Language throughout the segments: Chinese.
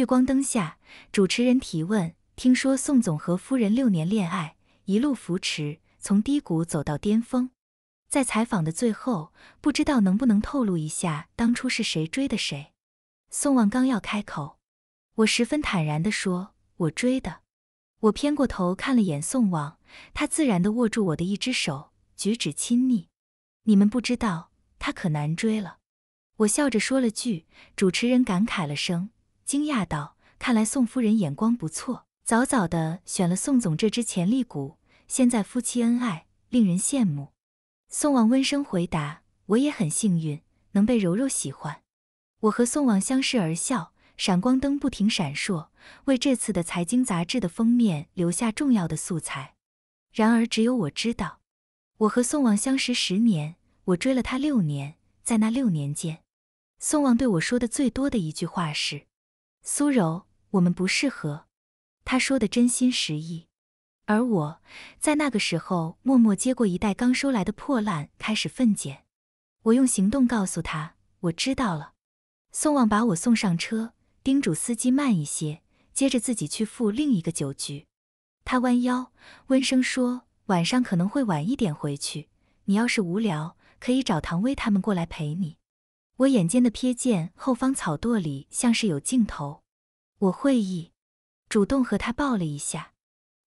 聚光灯下，主持人提问：“听说宋总和夫人六年恋爱，一路扶持，从低谷走到巅峰。在采访的最后，不知道能不能透露一下当初是谁追的谁？”宋望刚要开口，我十分坦然地说：“我追的。”我偏过头看了眼宋望，他自然地握住我的一只手，举止亲昵。你们不知道，他可难追了。我笑着说了句，主持人感慨了声，惊讶道：“看来宋夫人眼光不错，早早的选了宋总这只潜力股，现在夫妻恩爱，令人羡慕。”宋望温声回答：“我也很幸运，能被柔柔喜欢。”我和宋望相视而笑。闪光灯不停闪烁，为这次的财经杂志的封面留下重要的素材。然而，只有我知道，我和宋望相识十年，我追了他六年。在那六年间，宋望对我说的最多的一句话是：“苏柔，我们不适合。”他说的真心实意。而我在那个时候，默默接过一袋刚收来的破烂，开始分拣。我用行动告诉他：“我知道了。”宋望把我送上车。叮嘱司机慢一些，接着自己去赴另一个酒局。他弯腰温声说：“晚上可能会晚一点回去，你要是无聊，可以找唐薇他们过来陪你。”我眼尖的瞥见后方草垛里像是有镜头，我会意，主动和他抱了一下。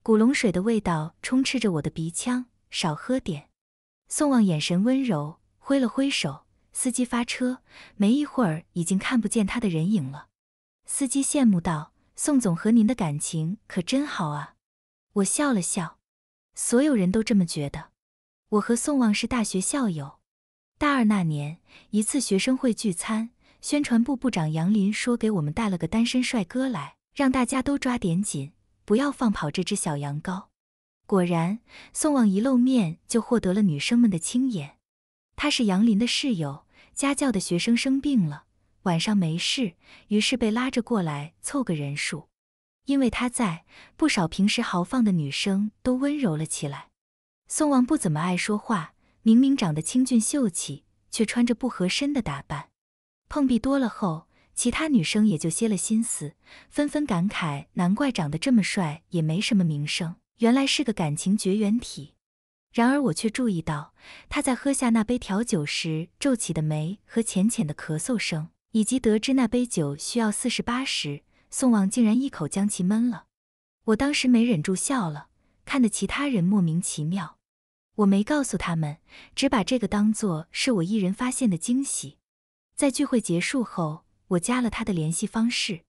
古龙水的味道充斥着我的鼻腔，少喝点。宋望眼神温柔，挥了挥手，司机发车。没一会儿，已经看不见他的人影了。司机羡慕道：“宋总和您的感情可真好啊！”我笑了笑，所有人都这么觉得。我和宋望是大学校友，大二那年一次学生会聚餐，宣传部部长杨林说给我们带了个单身帅哥来，让大家都抓点紧，不要放跑这只小羊羔。果然，宋望一露面就获得了女生们的青眼。他是杨林的室友，家教的学生生病了。晚上没事，于是被拉着过来凑个人数。因为他在，不少平时豪放的女生都温柔了起来。宋望不怎么爱说话，明明长得清俊秀气，却穿着不合身的打扮。碰壁多了后，其他女生也就歇了心思，纷纷感慨：难怪长得这么帅也没什么名声，原来是个感情绝缘体。然而我却注意到，他在喝下那杯调酒时皱起的眉和浅浅的咳嗽声。以及得知那杯酒需要四十八时，宋望竟然一口将其闷了。我当时没忍住笑了，看得其他人莫名其妙。我没告诉他们，只把这个当做是我一人发现的惊喜。在聚会结束后，我加了他的联系方式。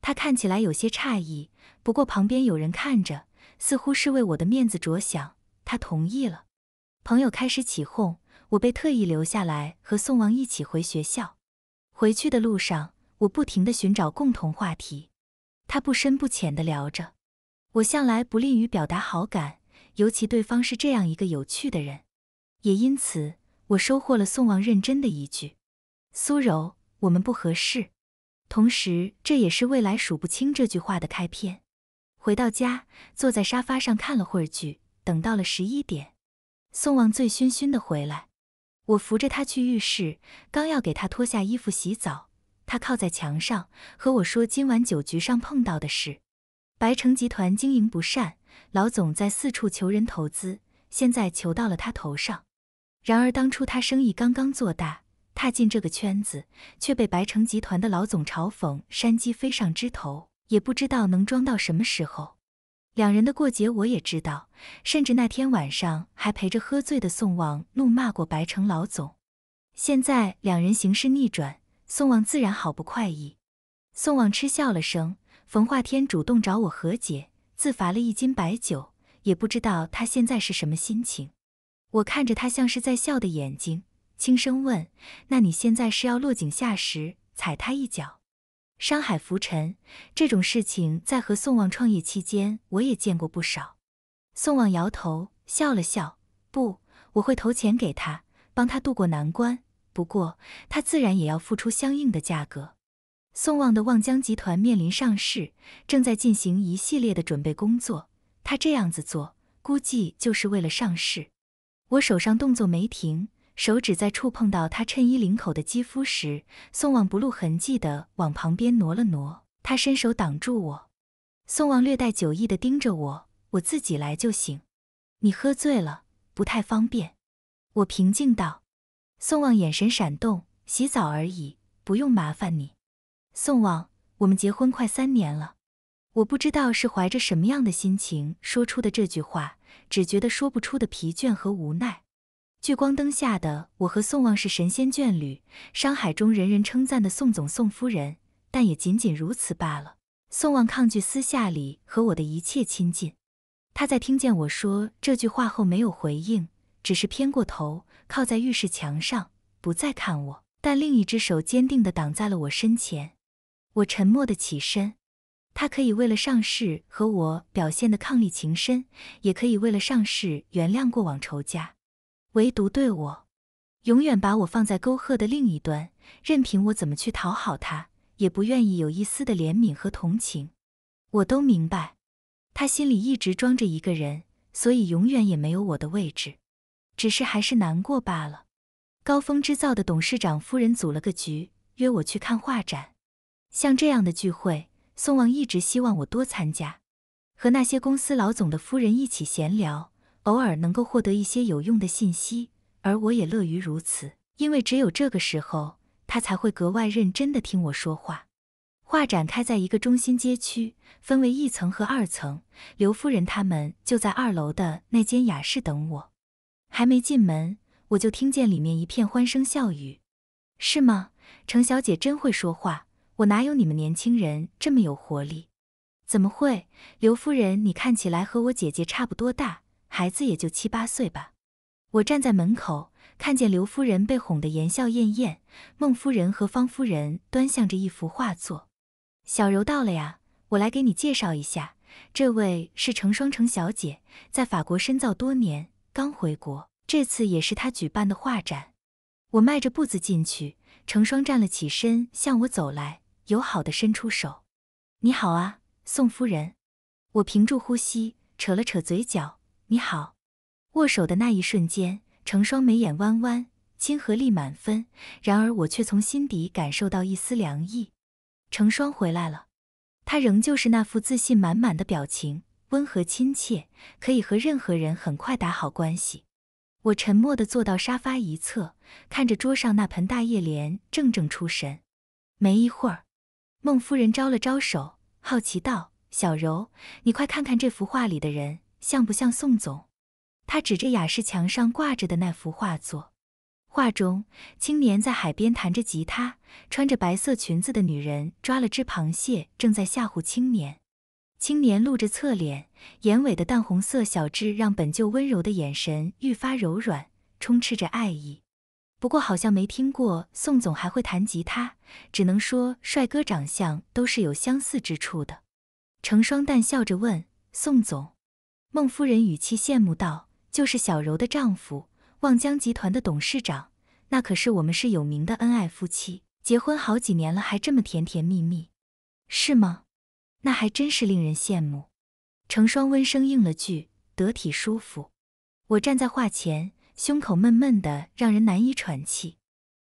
他看起来有些诧异，不过旁边有人看着，似乎是为我的面子着想，他同意了。朋友开始起哄，我被特意留下来和宋王一起回学校。回去的路上，我不停地寻找共同话题，他不深不浅地聊着。我向来不吝于表达好感，尤其对方是这样一个有趣的人，也因此我收获了宋望认真的一句：“苏柔，我们不合适。”同时，这也是未来数不清这句话的开篇。回到家，坐在沙发上看了会儿剧，等到了十一点，宋望醉醺醺的回来。我扶着他去浴室，刚要给他脱下衣服洗澡，他靠在墙上和我说今晚酒局上碰到的事。白城集团经营不善，老总在四处求人投资，现在求到了他头上。然而当初他生意刚刚做大，踏进这个圈子，却被白城集团的老总嘲讽山鸡飞上枝头，也不知道能装到什么时候。两人的过节我也知道，甚至那天晚上还陪着喝醉的宋望怒骂过白城老总。现在两人形势逆转，宋望自然好不快意。宋望嗤笑了声，冯化天主动找我和解，自罚了一斤白酒，也不知道他现在是什么心情。我看着他像是在笑的眼睛，轻声问：“那你现在是要落井下石，踩他一脚？”商海浮沉这种事情，在和宋望创业期间，我也见过不少。宋望摇头笑了笑，不，我会投钱给他，帮他渡过难关。不过，他自然也要付出相应的价格。宋望的望江集团面临上市，正在进行一系列的准备工作。他这样子做，估计就是为了上市。我手上动作没停。手指在触碰到他衬衣领口的肌肤时，宋望不露痕迹地往旁边挪了挪，他伸手挡住我。宋望略带酒意的盯着我，我自己来就行。你喝醉了，不太方便。我平静道。宋望眼神闪动，洗澡而已，不用麻烦你。宋望，我们结婚快三年了。我不知道是怀着什么样的心情说出的这句话，只觉得说不出的疲倦和无奈。聚光灯下的我和宋望是神仙眷侣，商海中人人称赞的宋总、宋夫人，但也仅仅如此罢了。宋望抗拒私下里和我的一切亲近。他在听见我说这句话后没有回应，只是偏过头。靠在浴室墙上，不再看我，但另一只手坚定地挡在了我身前。我沉默地起身。他可以为了上事和我表现的伉俪情深，也可以为了上事原谅过往仇家，唯独对我，永远把我放在沟壑的另一端，任凭我怎么去讨好他，也不愿意有一丝的怜悯和同情。我都明白，他心里一直装着一个人，所以永远也没有我的位置。只是还是难过罢了。高峰织造的董事长夫人组了个局，约我去看画展。像这样的聚会，宋望一直希望我多参加，和那些公司老总的夫人一起闲聊，偶尔能够获得一些有用的信息。而我也乐于如此，因为只有这个时候，他才会格外认真地听我说话。画展开在一个中心街区，分为一层和二层。刘夫人他们就在二楼的那间雅室等我。还没进门，我就听见里面一片欢声笑语。是吗？程小姐真会说话，我哪有你们年轻人这么有活力？怎么会？刘夫人，你看起来和我姐姐差不多大，孩子也就七八岁吧。我站在门口，看见刘夫人被哄得言笑晏晏，孟夫人和方夫人端详着一幅画作。小柔到了呀，我来给你介绍一下，这位是程双程小姐，在法国深造多年。刚回国，这次也是她举办的画展。我迈着步子进去，程双站了起身，向我走来，友好的伸出手：“你好啊，宋夫人。”我屏住呼吸，扯了扯嘴角：“你好。”握手的那一瞬间，成双眉眼弯弯，亲和力满分。然而我却从心底感受到一丝凉意。成双回来了，他仍旧是那副自信满满的表情。温和亲切，可以和任何人很快打好关系。我沉默地坐到沙发一侧，看着桌上那盆大叶莲，怔怔出神。没一会儿，孟夫人招了招手，好奇道：“小柔，你快看看这幅画里的人，像不像宋总？”她指着雅室墙上挂着的那幅画作，画中青年在海边弹着吉他，穿着白色裙子的女人抓了只螃蟹，正在吓唬青年。青年露着侧脸，眼尾的淡红色小痣让本就温柔的眼神愈发柔软，充斥着爱意。不过好像没听过宋总还会弹吉他，只能说帅哥长相都是有相似之处的。成双淡笑着问：“宋总？”孟夫人语气羡慕道：“就是小柔的丈夫，望江集团的董事长，那可是我们是有名的恩爱夫妻，结婚好几年了还这么甜甜蜜蜜，是吗？”那还真是令人羡慕。成双温声应了句：“得体舒服。”我站在画前，胸口闷闷的，让人难以喘气。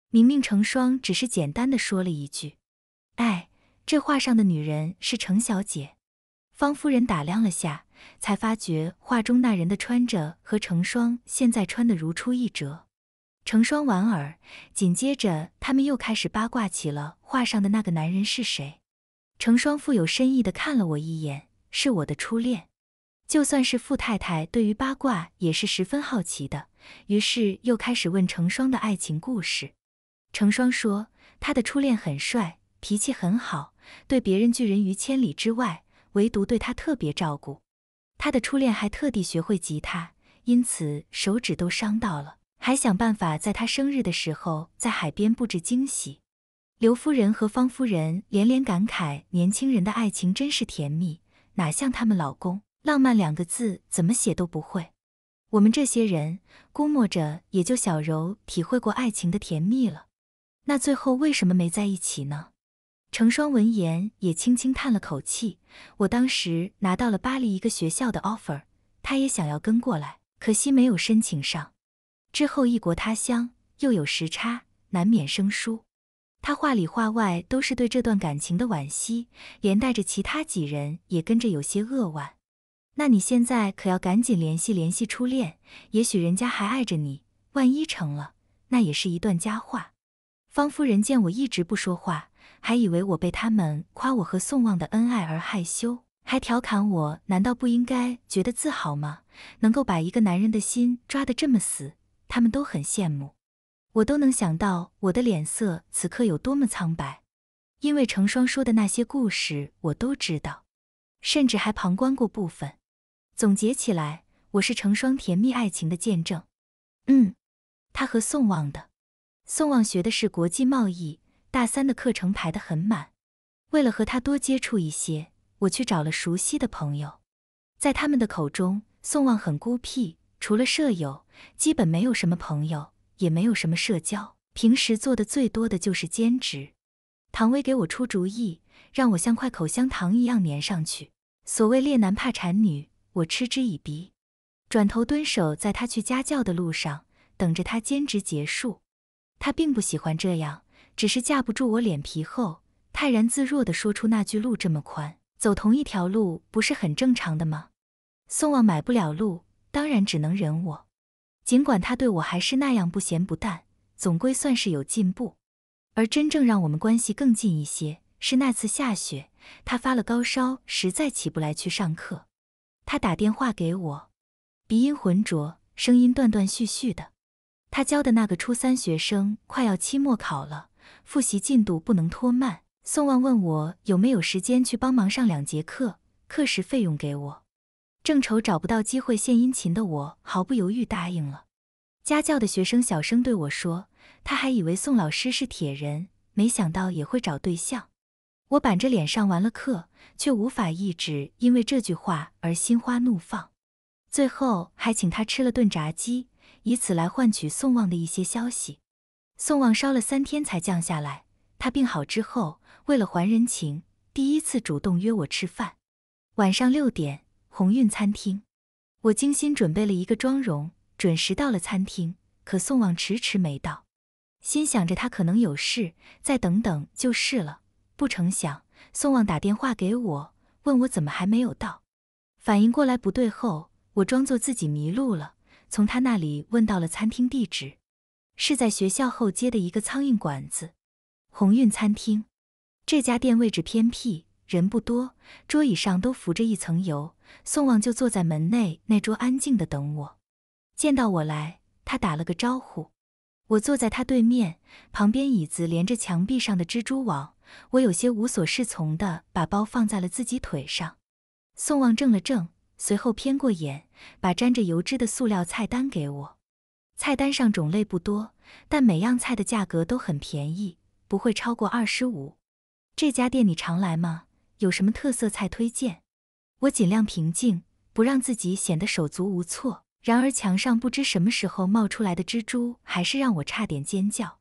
明明成双只是简单的说了一句：“哎，这画上的女人是程小姐。”方夫人打量了下，才发觉画中那人的穿着和成双现在穿的如出一辙。成双莞尔，紧接着他们又开始八卦起了画上的那个男人是谁。成双富有深意的看了我一眼，是我的初恋。就算是富太太，对于八卦也是十分好奇的，于是又开始问成双的爱情故事。成双说，他的初恋很帅，脾气很好，对别人拒人于千里之外，唯独对他特别照顾。他的初恋还特地学会吉他，因此手指都伤到了，还想办法在他生日的时候在海边布置惊喜。刘夫人和方夫人连连感慨：“年轻人的爱情真是甜蜜，哪像他们老公，浪漫两个字怎么写都不会。”我们这些人估摸着也就小柔体会过爱情的甜蜜了。那最后为什么没在一起呢？成双闻言也轻轻叹了口气。我当时拿到了巴黎一个学校的 offer，他也想要跟过来，可惜没有申请上。之后异国他乡又有时差，难免生疏。他话里话外都是对这段感情的惋惜，连带着其他几人也跟着有些扼腕。那你现在可要赶紧联系联系初恋，也许人家还爱着你，万一成了，那也是一段佳话。方夫人见我一直不说话，还以为我被他们夸我和宋望的恩爱而害羞，还调侃我：难道不应该觉得自豪吗？能够把一个男人的心抓得这么死，他们都很羡慕。我都能想到我的脸色此刻有多么苍白，因为成双说的那些故事我都知道，甚至还旁观过部分。总结起来，我是成双甜蜜爱情的见证。嗯，他和宋望的。宋望学的是国际贸易，大三的课程排得很满。为了和他多接触一些，我去找了熟悉的朋友。在他们的口中，宋望很孤僻，除了舍友，基本没有什么朋友。也没有什么社交，平时做的最多的就是兼职。唐薇给我出主意，让我像块口香糖一样粘上去。所谓烈男怕缠女，我嗤之以鼻，转头蹲守在他去家教的路上，等着他兼职结束。他并不喜欢这样，只是架不住我脸皮厚，泰然自若地说出那句：“路这么宽，走同一条路不是很正常的吗？”宋望买不了路，当然只能忍我。尽管他对我还是那样不咸不淡，总归算是有进步。而真正让我们关系更近一些，是那次下雪，他发了高烧，实在起不来去上课。他打电话给我，鼻音浑浊，声音断断续续的。他教的那个初三学生快要期末考了，复习进度不能拖慢。宋望问我有没有时间去帮忙上两节课，课时费用给我。正愁找不到机会献殷勤的我，毫不犹豫答应了。家教的学生小声对我说：“他还以为宋老师是铁人，没想到也会找对象。”我板着脸上完了课，却无法抑制因为这句话而心花怒放。最后还请他吃了顿炸鸡，以此来换取宋望的一些消息。宋望烧了三天才降下来。他病好之后，为了还人情，第一次主动约我吃饭。晚上六点。鸿运餐厅，我精心准备了一个妆容，准时到了餐厅。可宋望迟迟没到，心想着他可能有事，再等等就是了。不成想，宋望打电话给我，问我怎么还没有到。反应过来不对后，我装作自己迷路了，从他那里问到了餐厅地址，是在学校后街的一个苍蝇馆子。鸿运餐厅这家店位置偏僻。人不多，桌椅上都浮着一层油。宋望就坐在门内那桌，安静的等我。见到我来，他打了个招呼。我坐在他对面，旁边椅子连着墙壁上的蜘蛛网。我有些无所适从的把包放在了自己腿上。宋望怔了怔，随后偏过眼，把沾着油脂的塑料菜单给我。菜单上种类不多，但每样菜的价格都很便宜，不会超过二十五。这家店你常来吗？有什么特色菜推荐？我尽量平静，不让自己显得手足无措。然而墙上不知什么时候冒出来的蜘蛛，还是让我差点尖叫。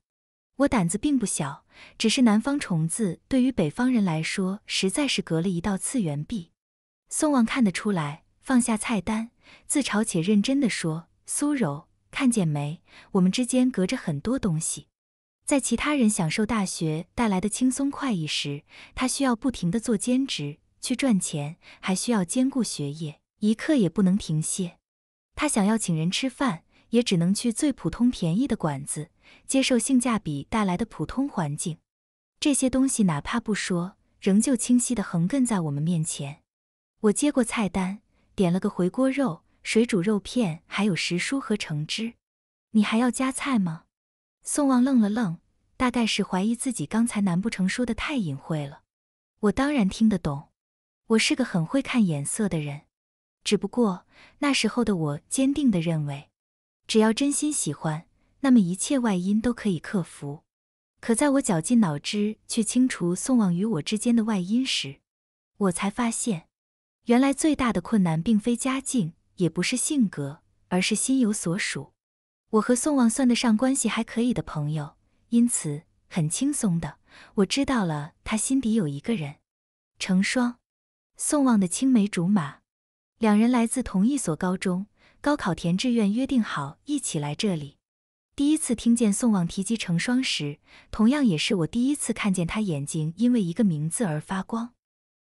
我胆子并不小，只是南方虫子对于北方人来说，实在是隔了一道次元壁。宋望看得出来，放下菜单，自嘲且认真地说：“苏柔，看见没？我们之间隔着很多东西。”在其他人享受大学带来的轻松快意时，他需要不停地做兼职去赚钱，还需要兼顾学业，一刻也不能停歇。他想要请人吃饭，也只能去最普通便宜的馆子，接受性价比带来的普通环境。这些东西哪怕不说，仍旧清晰地横亘在我们面前。我接过菜单，点了个回锅肉、水煮肉片，还有时蔬和橙汁。你还要加菜吗？宋望愣了愣，大概是怀疑自己刚才难不成说的太隐晦了。我当然听得懂，我是个很会看眼色的人。只不过那时候的我坚定地认为，只要真心喜欢，那么一切外因都可以克服。可在我绞尽脑汁去清除宋望与我之间的外因时，我才发现，原来最大的困难并非家境，也不是性格，而是心有所属。我和宋望算得上关系还可以的朋友，因此很轻松的，我知道了他心底有一个人，成双。宋望的青梅竹马，两人来自同一所高中，高考填志愿约定好一起来这里。第一次听见宋望提及成双时，同样也是我第一次看见他眼睛因为一个名字而发光。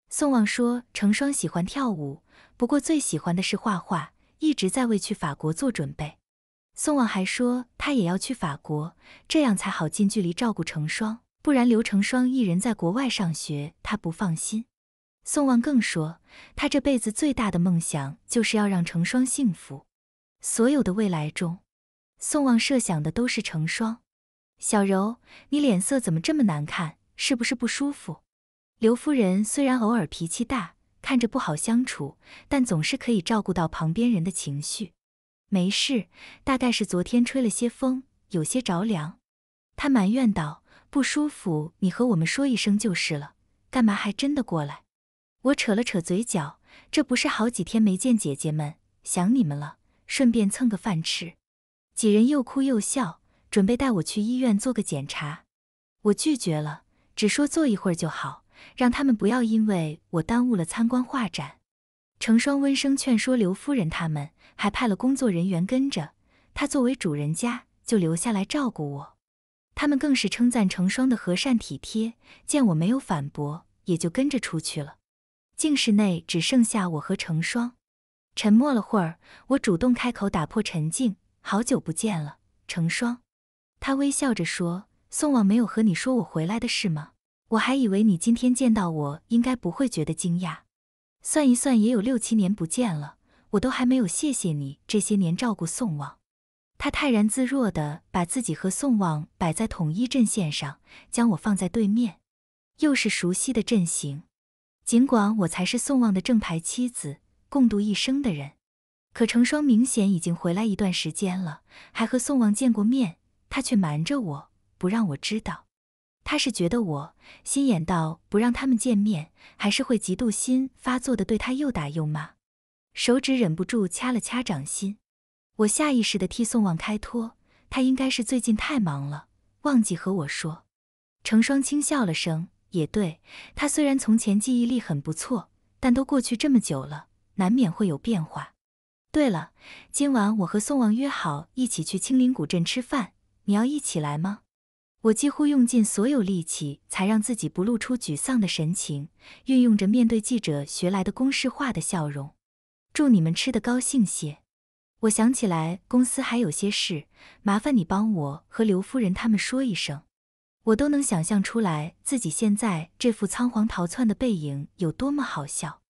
宋望说，成双喜欢跳舞，不过最喜欢的是画画，一直在为去法国做准备。宋望还说，他也要去法国，这样才好近距离照顾成双，不然留成双一人在国外上学，他不放心。宋望更说，他这辈子最大的梦想就是要让成双幸福，所有的未来中。宋望设想的都是成双。小柔，你脸色怎么这么难看？是不是不舒服？刘夫人虽然偶尔脾气大，看着不好相处，但总是可以照顾到旁边人的情绪。没事，大概是昨天吹了些风，有些着凉。她埋怨道：“不舒服，你和我们说一声就是了，干嘛还真的过来？”我扯了扯嘴角，这不是好几天没见姐姐们，想你们了，顺便蹭个饭吃。几人又哭又笑，准备带我去医院做个检查。我拒绝了，只说坐一会儿就好，让他们不要因为我耽误了参观画展。成双温声劝说刘夫人他们，还派了工作人员跟着。他作为主人家，就留下来照顾我。他们更是称赞成双的和善体贴。见我没有反驳，也就跟着出去了。静室内只剩下我和成双，沉默了会儿，我主动开口打破沉静。好久不见了，成双。他微笑着说：“宋望没有和你说我回来的事吗？我还以为你今天见到我，应该不会觉得惊讶。算一算，也有六七年不见了，我都还没有谢谢你这些年照顾宋望。”他泰然自若地把自己和宋望摆在统一阵线上，将我放在对面，又是熟悉的阵型。尽管我才是宋望的正牌妻子，共度一生的人。可成双明显已经回来一段时间了，还和宋望见过面，他却瞒着我，不让我知道。他是觉得我心眼到不让他们见面，还是会嫉妒心发作的对他又打又骂？手指忍不住掐了掐掌心，我下意识的替宋望开脱，他应该是最近太忙了，忘记和我说。成双轻笑了声，也对他虽然从前记忆力很不错，但都过去这么久了，难免会有变化。对了，今晚我和宋王约好一起去青林古镇吃饭，你要一起来吗？我几乎用尽所有力气，才让自己不露出沮丧的神情，运用着面对记者学来的公式化的笑容。祝你们吃得高兴些。我想起来公司还有些事，麻烦你帮我和刘夫人他们说一声。我都能想象出来自己现在这副仓皇逃窜的背影有多么好笑。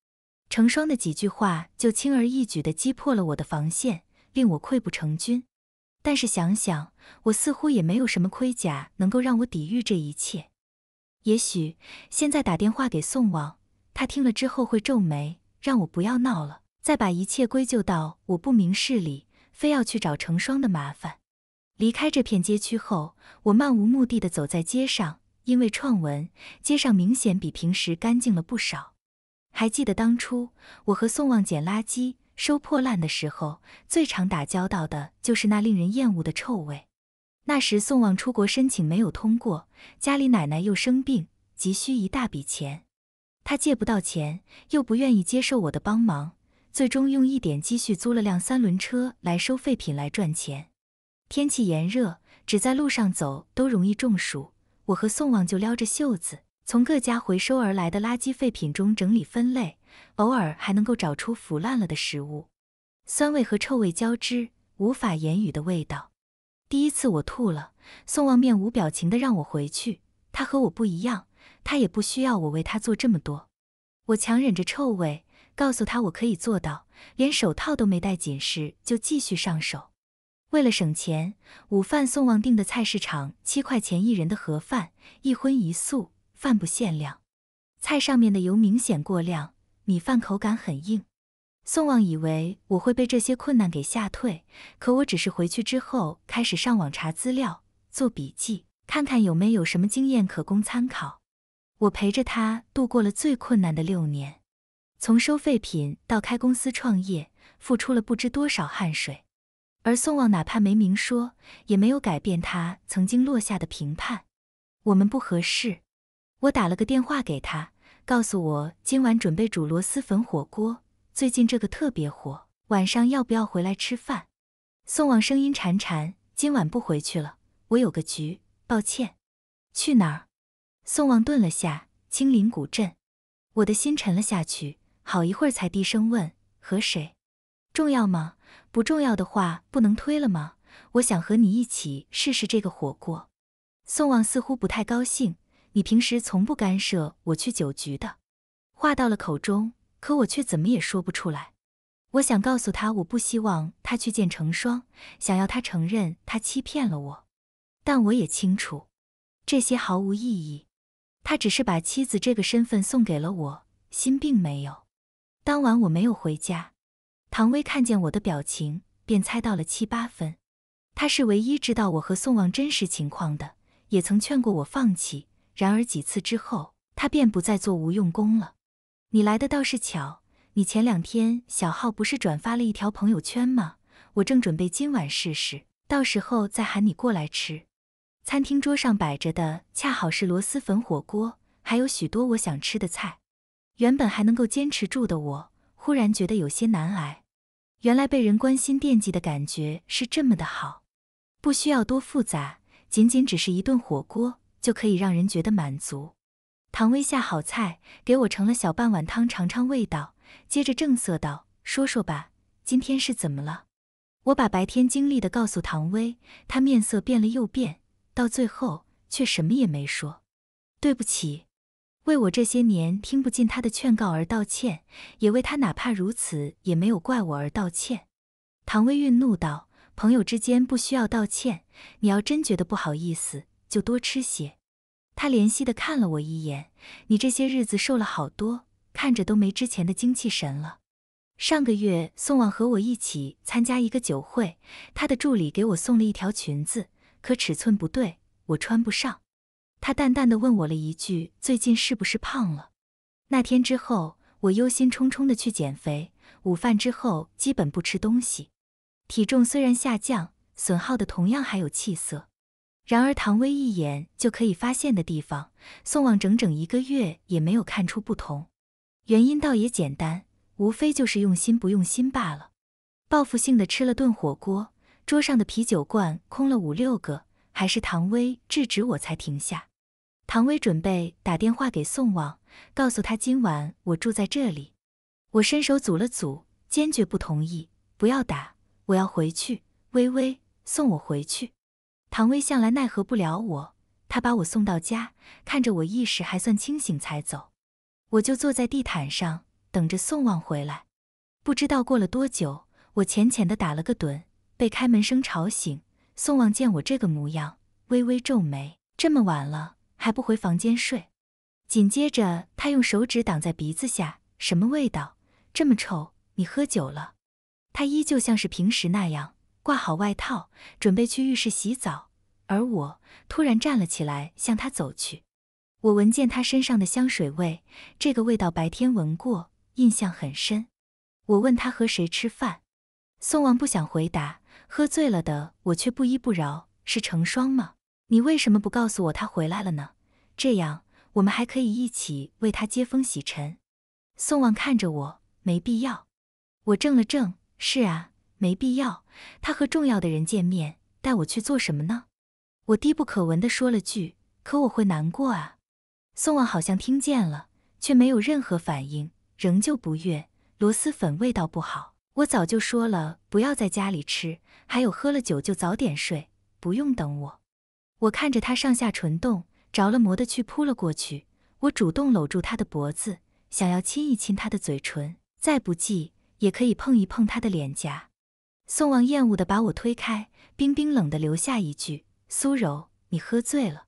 成双的几句话就轻而易举地击破了我的防线，令我溃不成军。但是想想，我似乎也没有什么盔甲能够让我抵御这一切。也许现在打电话给宋王，他听了之后会皱眉，让我不要闹了，再把一切归咎到我不明事理，非要去找成双的麻烦。离开这片街区后，我漫无目的地走在街上，因为创文，街上明显比平时干净了不少。还记得当初我和宋望捡垃圾、收破烂的时候，最常打交道的就是那令人厌恶的臭味。那时宋望出国申请没有通过，家里奶奶又生病，急需一大笔钱，他借不到钱，又不愿意接受我的帮忙，最终用一点积蓄租了辆三轮车来收废品来赚钱。天气炎热，只在路上走都容易中暑，我和宋望就撩着袖子。从各家回收而来的垃圾废品中整理分类，偶尔还能够找出腐烂了的食物，酸味和臭味交织，无法言语的味道。第一次我吐了，宋望面无表情的让我回去。他和我不一样，他也不需要我为他做这么多。我强忍着臭味，告诉他我可以做到，连手套都没戴紧时就继续上手。为了省钱，午饭宋望订的菜市场七块钱一人的盒饭，一荤一素。饭不限量，菜上面的油明显过量，米饭口感很硬。宋望以为我会被这些困难给吓退，可我只是回去之后开始上网查资料、做笔记，看看有没有什么经验可供参考。我陪着他度过了最困难的六年，从收废品到开公司创业，付出了不知多少汗水。而宋望哪怕没明说，也没有改变他曾经落下的评判：我们不合适。我打了个电话给他，告诉我今晚准备煮螺蛳粉火锅，最近这个特别火，晚上要不要回来吃饭？宋望声音潺潺，今晚不回去了，我有个局，抱歉。去哪儿？宋望顿了下，青林古镇。我的心沉了下去，好一会儿才低声问：和谁？重要吗？不重要的话，不能推了吗？我想和你一起试试这个火锅。宋望似乎不太高兴。你平时从不干涉我去酒局的。话到了口中，可我却怎么也说不出来。我想告诉他，我不希望他去见成双，想要他承认他欺骗了我。但我也清楚，这些毫无意义。他只是把妻子这个身份送给了我，心并没有。当晚我没有回家。唐薇看见我的表情，便猜到了七八分。他是唯一知道我和宋望真实情况的，也曾劝过我放弃。然而几次之后，他便不再做无用功了。你来的倒是巧，你前两天小号不是转发了一条朋友圈吗？我正准备今晚试试，到时候再喊你过来吃。餐厅桌上摆着的恰好是螺蛳粉火锅，还有许多我想吃的菜。原本还能够坚持住的我。忽然觉得有些难挨，原来被人关心惦记的感觉是这么的好，不需要多复杂，仅仅只是一顿火锅就可以让人觉得满足。唐薇下好菜，给我盛了小半碗汤尝尝味道，接着正色道：“说说吧，今天是怎么了？”我把白天经历的告诉唐薇，她面色变了又变，到最后却什么也没说。对不起。为我这些年听不进他的劝告而道歉，也为他哪怕如此也没有怪我而道歉。唐薇愠怒道：“朋友之间不需要道歉，你要真觉得不好意思，就多吃些。”他怜惜的看了我一眼：“你这些日子瘦了好多，看着都没之前的精气神了。”上个月宋望和我一起参加一个酒会，他的助理给我送了一条裙子，可尺寸不对，我穿不上。他淡淡的问我了一句：“最近是不是胖了？”那天之后，我忧心忡忡的去减肥，午饭之后基本不吃东西，体重虽然下降，损耗的同样还有气色。然而唐薇一眼就可以发现的地方，宋望整整一个月也没有看出不同。原因倒也简单，无非就是用心不用心罢了。报复性的吃了顿火锅，桌上的啤酒罐空了五六个。还是唐薇制止我才停下。唐薇准备打电话给宋望，告诉他今晚我住在这里。我伸手阻了阻，坚决不同意。不要打，我要回去。微微，送我回去。唐薇向来奈何不了我，他把我送到家，看着我意识还算清醒才走。我就坐在地毯上等着宋望回来。不知道过了多久，我浅浅的打了个盹，被开门声吵醒。宋望见我这个模样，微微皱眉：“这么晚了还不回房间睡？”紧接着，他用手指挡在鼻子下：“什么味道？这么臭？你喝酒了？”他依旧像是平时那样，挂好外套，准备去浴室洗澡。而我突然站了起来，向他走去。我闻见他身上的香水味，这个味道白天闻过，印象很深。我问他和谁吃饭，宋望不想回答。喝醉了的我却不依不饶，是成双吗？你为什么不告诉我他回来了呢？这样我们还可以一起为他接风洗尘。宋望看着我，没必要。我怔了怔，是啊，没必要。他和重要的人见面，带我去做什么呢？我低不可闻地说了句：“可我会难过啊。”宋望好像听见了，却没有任何反应，仍旧不悦。螺蛳粉味道不好。我早就说了，不要在家里吃。还有，喝了酒就早点睡，不用等我。我看着他上下唇动，着了魔的去扑了过去。我主动搂住他的脖子，想要亲一亲他的嘴唇，再不济也可以碰一碰他的脸颊。宋望厌恶的把我推开，冰冰冷的留下一句：“苏柔，你喝醉了。”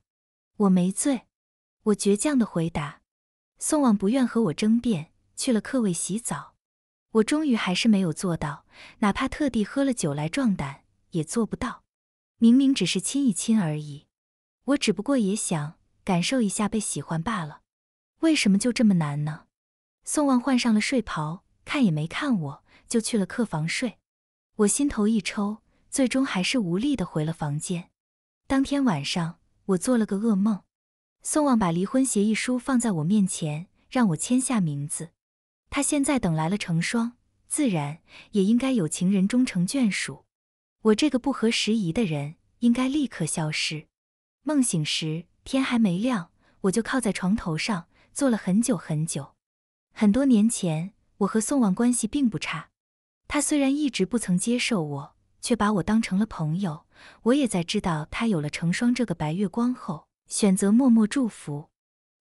我没醉，我倔强的回答。宋望不愿和我争辩，去了客位洗澡。我终于还是没有做到，哪怕特地喝了酒来壮胆，也做不到。明明只是亲一亲而已，我只不过也想感受一下被喜欢罢了。为什么就这么难呢？宋望换上了睡袍，看也没看我，就去了客房睡。我心头一抽，最终还是无力的回了房间。当天晚上，我做了个噩梦。宋望把离婚协议书放在我面前，让我签下名字。他现在等来了成双，自然也应该有情人终成眷属。我这个不合时宜的人，应该立刻消失。梦醒时，天还没亮，我就靠在床头上坐了很久很久。很多年前，我和宋望关系并不差，他虽然一直不曾接受我，却把我当成了朋友。我也在知道他有了成双这个白月光后，选择默默祝福。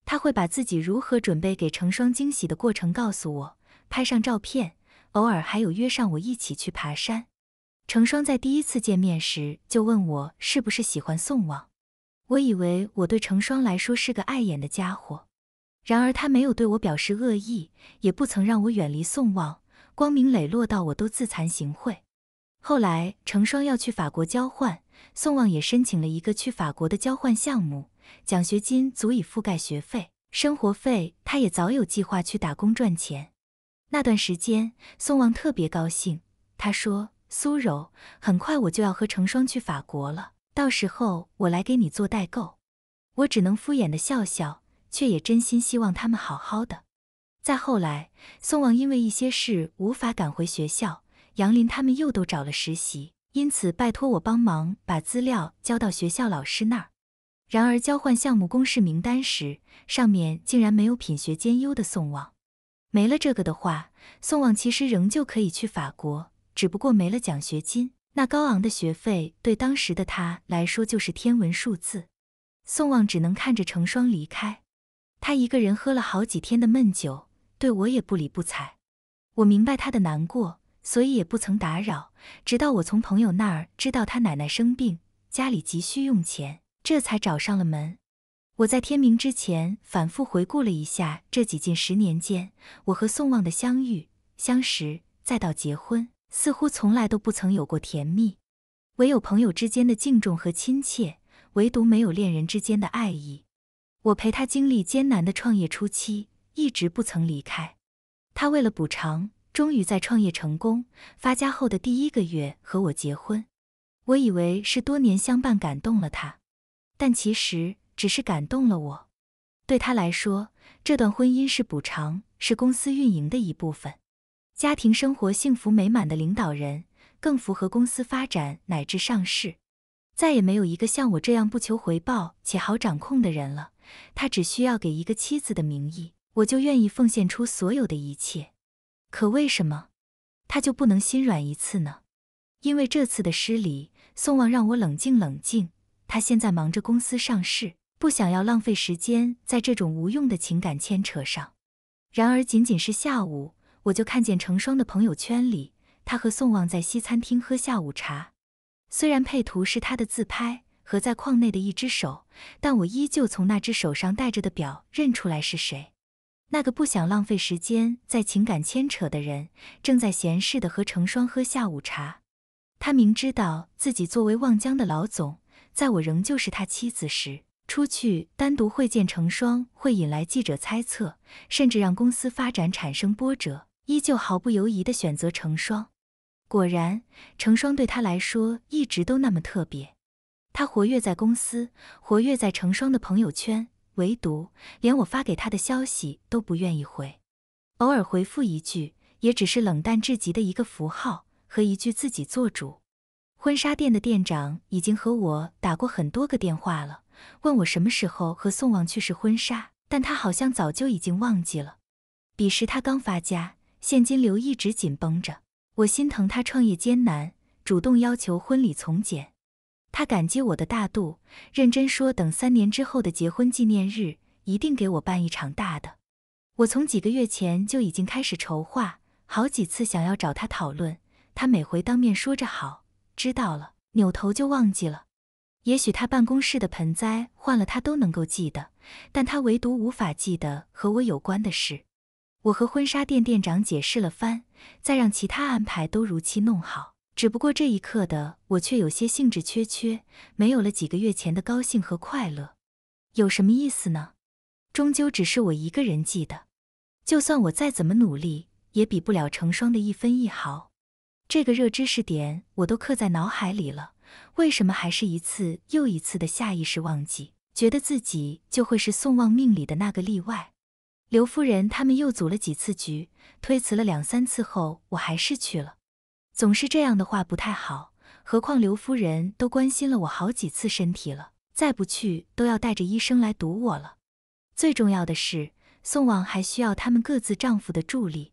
他会把自己如何准备给成双惊喜的过程告诉我，拍上照片，偶尔还有约上我一起去爬山。成双在第一次见面时就问我是不是喜欢宋望，我以为我对成双来说是个碍眼的家伙，然而他没有对我表示恶意，也不曾让我远离宋望，光明磊落到我都自惭形秽。后来成双要去法国交换，宋望也申请了一个去法国的交换项目。奖学金足以覆盖学费、生活费，他也早有计划去打工赚钱。那段时间，宋望特别高兴。他说：“苏柔，很快我就要和成双去法国了，到时候我来给你做代购。”我只能敷衍的笑笑，却也真心希望他们好好的。再后来，宋望因为一些事无法赶回学校，杨林他们又都找了实习，因此拜托我帮忙把资料交到学校老师那儿。然而，交换项目公示名单时，上面竟然没有品学兼优的宋望。没了这个的话，宋望其实仍旧可以去法国，只不过没了奖学金，那高昂的学费对当时的他来说就是天文数字。宋望只能看着成双离开，他一个人喝了好几天的闷酒，对我也不理不睬。我明白他的难过，所以也不曾打扰。直到我从朋友那儿知道他奶奶生病，家里急需用钱。这才找上了门。我在天明之前反复回顾了一下这几近十年间我和宋望的相遇、相识，再到结婚，似乎从来都不曾有过甜蜜，唯有朋友之间的敬重和亲切，唯独没有恋人之间的爱意。我陪他经历艰难的创业初期，一直不曾离开。他为了补偿，终于在创业成功发家后的第一个月和我结婚。我以为是多年相伴感动了他。但其实只是感动了我。对他来说，这段婚姻是补偿，是公司运营的一部分。家庭生活幸福美满的领导人，更符合公司发展乃至上市。再也没有一个像我这样不求回报且好掌控的人了。他只需要给一个妻子的名义，我就愿意奉献出所有的一切。可为什么他就不能心软一次呢？因为这次的失礼，宋望让我冷静冷静。他现在忙着公司上市，不想要浪费时间在这种无用的情感牵扯上。然而，仅仅是下午，我就看见成双的朋友圈里，他和宋望在西餐厅喝下午茶。虽然配图是他的自拍和在框内的一只手，但我依旧从那只手上戴着的表认出来是谁。那个不想浪费时间在情感牵扯的人，正在闲适的和成双喝下午茶。他明知道自己作为望江的老总。在我仍旧是他妻子时，出去单独会见成双会引来记者猜测，甚至让公司发展产生波折，依旧毫不犹豫地选择成双。果然，成双对他来说一直都那么特别。他活跃在公司，活跃在成双的朋友圈，唯独连我发给他的消息都不愿意回，偶尔回复一句，也只是冷淡至极的一个符号和一句自己做主。婚纱店的店长已经和我打过很多个电话了，问我什么时候和宋望去试婚纱，但他好像早就已经忘记了。彼时他刚发家，现金流一直紧绷着，我心疼他创业艰难，主动要求婚礼从简。他感激我的大度，认真说等三年之后的结婚纪念日一定给我办一场大的。我从几个月前就已经开始筹划，好几次想要找他讨论，他每回当面说着好。知道了，扭头就忘记了。也许他办公室的盆栽换了，他都能够记得，但他唯独无法记得和我有关的事。我和婚纱店店长解释了番，再让其他安排都如期弄好。只不过这一刻的我却有些兴致缺缺，没有了几个月前的高兴和快乐。有什么意思呢？终究只是我一个人记得，就算我再怎么努力，也比不了成双的一分一毫。这个热知识点我都刻在脑海里了，为什么还是一次又一次的下意识忘记？觉得自己就会是宋望命里的那个例外。刘夫人他们又组了几次局，推辞了两三次后，我还是去了。总是这样的话不太好，何况刘夫人都关心了我好几次身体了，再不去都要带着医生来堵我了。最重要的是，宋王还需要他们各自丈夫的助力。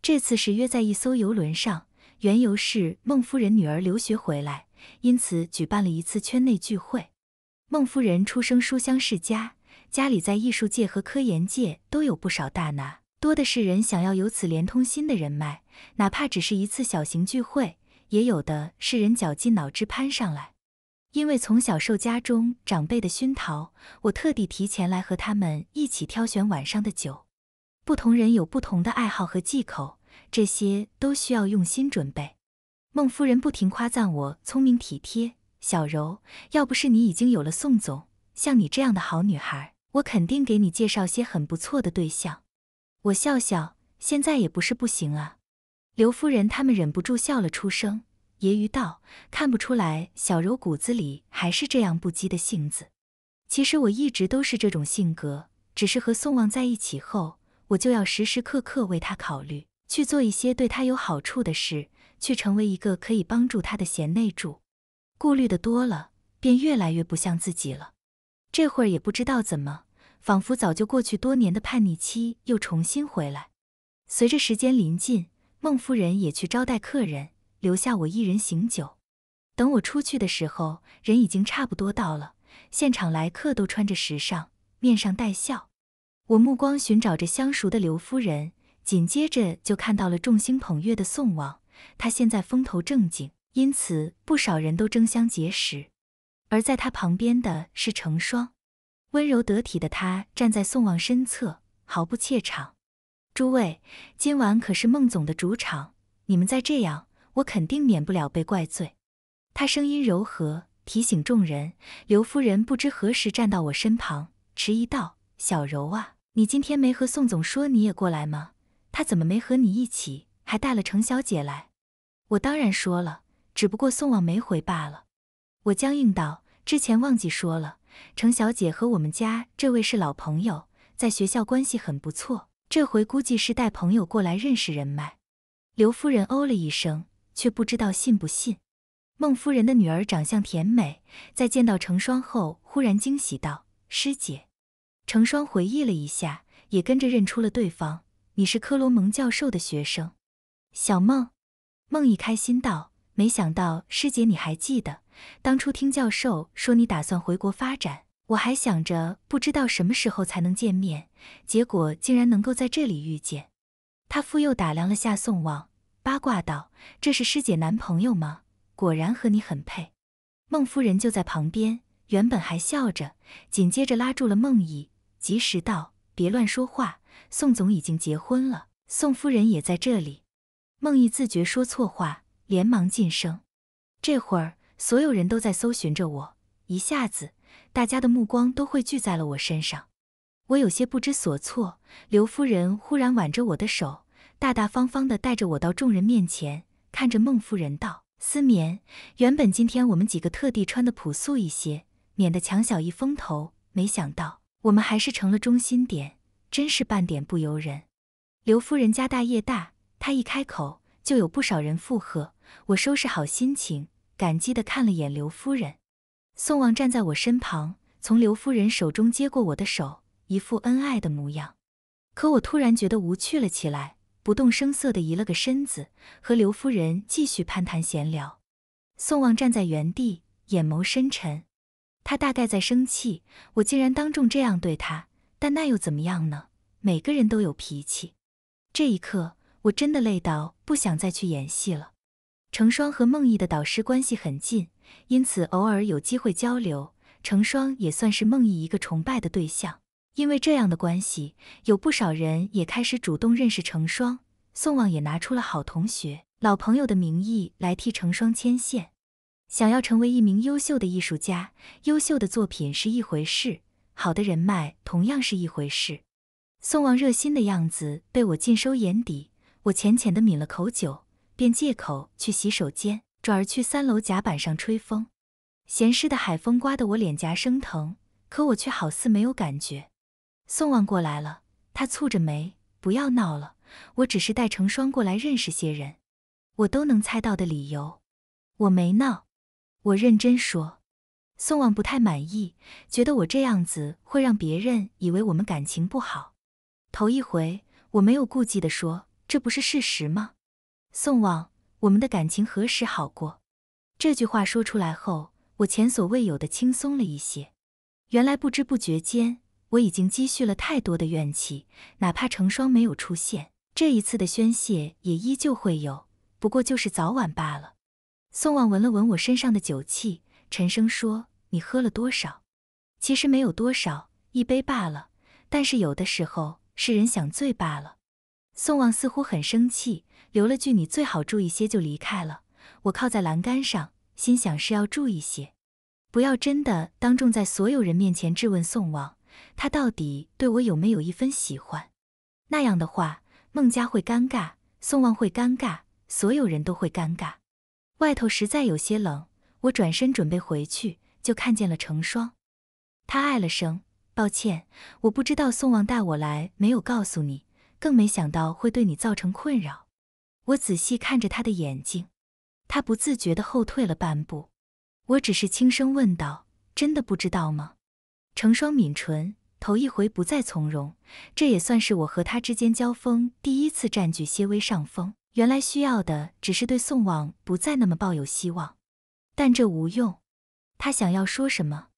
这次是约在一艘游轮上，缘由是孟夫人女儿留学回来，因此举办了一次圈内聚会。孟夫人出生书香世家，家里在艺术界和科研界都有不少大拿，多的是人想要有此连通心的人脉，哪怕只是一次小型聚会，也有的是人绞尽脑汁攀上来。因为从小受家中长辈的熏陶，我特地提前来和他们一起挑选晚上的酒。不同人有不同的爱好和忌口，这些都需要用心准备。孟夫人不停夸赞我聪明体贴，小柔，要不是你已经有了宋总，像你这样的好女孩，我肯定给你介绍些很不错的对象。我笑笑，现在也不是不行啊。刘夫人他们忍不住笑了出声。揶揄道：“看不出来，小柔骨子里还是这样不羁的性子。其实我一直都是这种性格，只是和宋望在一起后，我就要时时刻刻为他考虑，去做一些对他有好处的事，去成为一个可以帮助他的贤内助。顾虑的多了，便越来越不像自己了。这会儿也不知道怎么，仿佛早就过去多年的叛逆期又重新回来。随着时间临近，孟夫人也去招待客人。”留下我一人醒酒，等我出去的时候，人已经差不多到了。现场来客都穿着时尚，面上带笑。我目光寻找着相熟的刘夫人，紧接着就看到了众星捧月的宋王。他现在风头正劲，因此不少人都争相结识。而在他旁边的是成双，温柔得体的他站在宋望身侧，毫不怯场。诸位，今晚可是孟总的主场，你们再这样。我肯定免不了被怪罪。他声音柔和，提醒众人。刘夫人不知何时站到我身旁，迟疑道：“小柔啊，你今天没和宋总说你也过来吗？他怎么没和你一起，还带了程小姐来？”我当然说了，只不过宋望没回罢了。我僵硬道：“之前忘记说了，程小姐和我们家这位是老朋友，在学校关系很不错，这回估计是带朋友过来认识人脉。”刘夫人哦了一声。却不知道信不信。孟夫人的女儿长相甜美，在见到成双后，忽然惊喜道：“师姐。”成双回忆了一下，也跟着认出了对方：“你是科罗蒙教授的学生，小孟。”孟一开心道：“没想到师姐你还记得，当初听教授说你打算回国发展，我还想着不知道什么时候才能见面，结果竟然能够在这里遇见。”他复又打量了下宋望。八卦道：“这是师姐男朋友吗？果然和你很配。”孟夫人就在旁边，原本还笑着，紧接着拉住了孟毅，及时道：“别乱说话，宋总已经结婚了，宋夫人也在这里。”孟毅自觉说错话，连忙噤声。这会儿所有人都在搜寻着我，一下子大家的目光都汇聚在了我身上，我有些不知所措。刘夫人忽然挽着我的手。大大方方地带着我到众人面前，看着孟夫人道：“思绵，原本今天我们几个特地穿的朴素一些，免得抢小姨风头，没想到我们还是成了中心点，真是半点不由人。”刘夫人家大业大，她一开口就有不少人附和。我收拾好心情，感激地看了眼刘夫人。宋望站在我身旁，从刘夫人手中接过我的手，一副恩爱的模样。可我突然觉得无趣了起来。不动声色地移了个身子，和刘夫人继续攀谈闲聊。宋望站在原地，眼眸深沉。他大概在生气，我竟然当众这样对他。但那又怎么样呢？每个人都有脾气。这一刻，我真的累到不想再去演戏了。成双和孟毅的导师关系很近，因此偶尔有机会交流。成双也算是孟毅一个崇拜的对象。因为这样的关系，有不少人也开始主动认识成双。宋望也拿出了好同学、老朋友的名义来替成双牵线。想要成为一名优秀的艺术家，优秀的作品是一回事，好的人脉同样是一回事。宋望热心的样子被我尽收眼底，我浅浅的抿了口酒，便借口去洗手间，转而去三楼甲板上吹风。咸湿的海风刮得我脸颊生疼，可我却好似没有感觉。宋望过来了，他蹙着眉，不要闹了，我只是带成双过来认识些人，我都能猜到的理由，我没闹。我认真说。宋望不太满意，觉得我这样子会让别人以为我们感情不好。头一回，我没有顾忌的说，这不是事实吗？宋望，我们的感情何时好过？这句话说出来后，我前所未有的轻松了一些。原来不知不觉间，我已经积蓄了太多的怨气，哪怕成双没有出现，这一次的宣泄也依旧会有，不过就是早晚罢了。宋望闻了闻我身上的酒气，沉声说。你喝了多少？其实没有多少，一杯罢了。但是有的时候是人想醉罢了。宋望似乎很生气，留了句“你最好注意些”就离开了。我靠在栏杆上，心想是要注意些，不要真的当众在所有人面前质问宋望，他到底对我有没有一分喜欢。那样的话，孟家会尴尬，宋望会尴尬，所有人都会尴尬。外头实在有些冷，我转身准备回去。就看见了成双，他唉了声，抱歉，我不知道宋望带我来，没有告诉你，更没想到会对你造成困扰。我仔细看着他的眼睛，他不自觉地后退了半步。我只是轻声问道：“真的不知道吗？”成双抿唇，头一回不再从容，这也算是我和他之间交锋第一次占据些微上风。原来需要的只是对宋望不再那么抱有希望，但这无用。他想要说什么？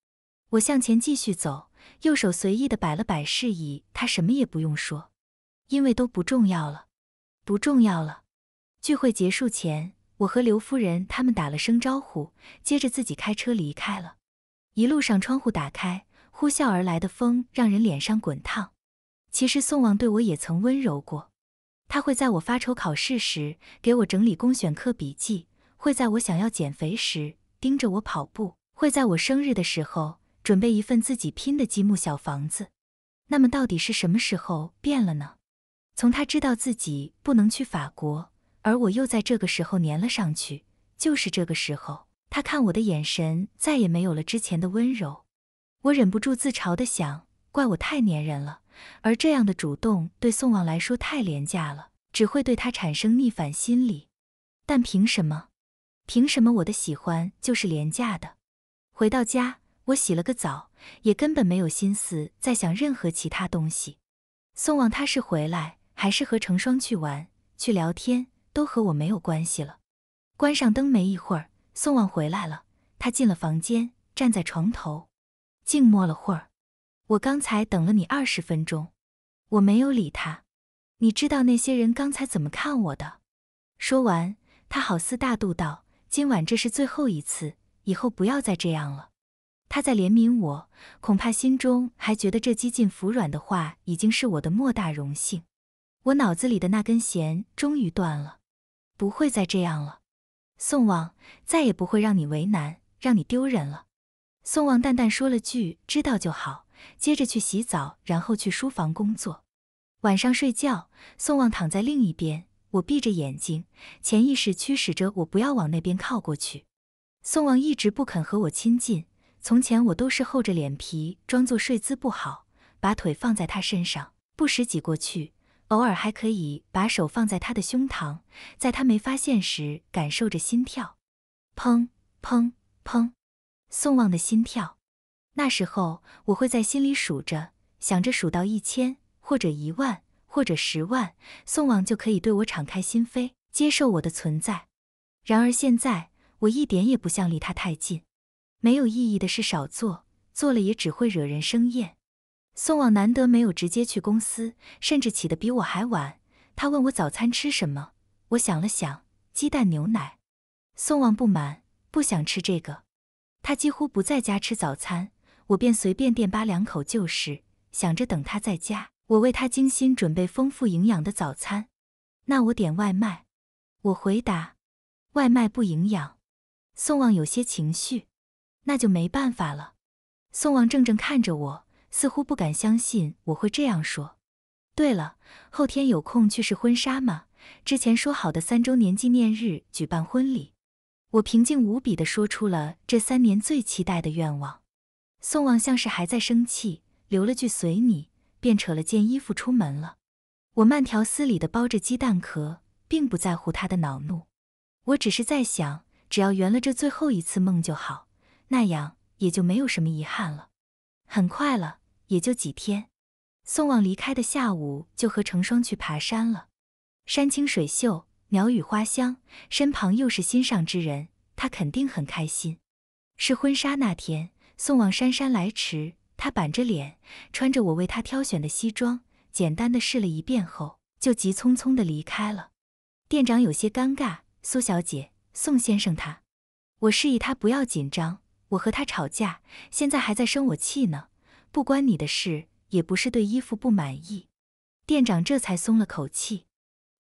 我向前继续走，右手随意的摆了摆，示意他什么也不用说，因为都不重要了，不重要了。聚会结束前，我和刘夫人他们打了声招呼，接着自己开车离开了。一路上窗户打开，呼啸而来的风让人脸上滚烫。其实宋望对我也曾温柔过，他会在我发愁考试时给我整理公选课笔记，会在我想要减肥时盯着我跑步。会在我生日的时候准备一份自己拼的积木小房子，那么到底是什么时候变了呢？从他知道自己不能去法国，而我又在这个时候粘了上去，就是这个时候，他看我的眼神再也没有了之前的温柔。我忍不住自嘲的想，怪我太粘人了，而这样的主动对宋望来说太廉价了，只会对他产生逆反心理。但凭什么？凭什么我的喜欢就是廉价的？回到家，我洗了个澡，也根本没有心思再想任何其他东西。宋望他是回来，还是和成双去玩、去聊天，都和我没有关系了。关上灯没一会儿，宋望回来了。他进了房间，站在床头，静默了会儿。我刚才等了你二十分钟，我没有理他。你知道那些人刚才怎么看我的？说完，他好似大度道：“今晚这是最后一次。”以后不要再这样了。他在怜悯我，恐怕心中还觉得这几近服软的话已经是我的莫大荣幸。我脑子里的那根弦终于断了，不会再这样了。宋望，再也不会让你为难，让你丢人了。宋望淡淡说了句“知道就好”，接着去洗澡，然后去书房工作。晚上睡觉，宋望躺在另一边，我闭着眼睛，潜意识驱使着我不要往那边靠过去。宋望一直不肯和我亲近。从前我都是厚着脸皮，装作睡姿不好，把腿放在他身上，不时挤过去，偶尔还可以把手放在他的胸膛，在他没发现时感受着心跳，砰砰砰，宋望的心跳。那时候我会在心里数着，想着数到一千，或者一万，或者十万，宋望就可以对我敞开心扉，接受我的存在。然而现在。我一点也不像离他太近，没有意义的事少做，做了也只会惹人生厌。宋望难得没有直接去公司，甚至起得比我还晚。他问我早餐吃什么，我想了想，鸡蛋牛奶。宋望不满，不想吃这个。他几乎不在家吃早餐，我便随便垫吧两口就是，想着等他在家，我为他精心准备丰富营养的早餐。那我点外卖。我回答，外卖不营养。宋望有些情绪，那就没办法了。宋望怔怔看着我，似乎不敢相信我会这样说。对了，后天有空去试婚纱吗？之前说好的三周年纪念日举办婚礼。我平静无比地说出了这三年最期待的愿望。宋望像是还在生气，留了句随你，便扯了件衣服出门了。我慢条斯理地剥着鸡蛋壳，并不在乎他的恼怒。我只是在想。只要圆了这最后一次梦就好，那样也就没有什么遗憾了。很快了，也就几天。宋望离开的下午，就和成双去爬山了。山清水秀，鸟语花香，身旁又是心上之人，他肯定很开心。是婚纱那天，宋望姗姗来迟，他板着脸，穿着我为他挑选的西装，简单的试了一遍后，就急匆匆的离开了。店长有些尴尬，苏小姐。宋先生，他，我示意他不要紧张。我和他吵架，现在还在生我气呢，不关你的事，也不是对衣服不满意。店长这才松了口气。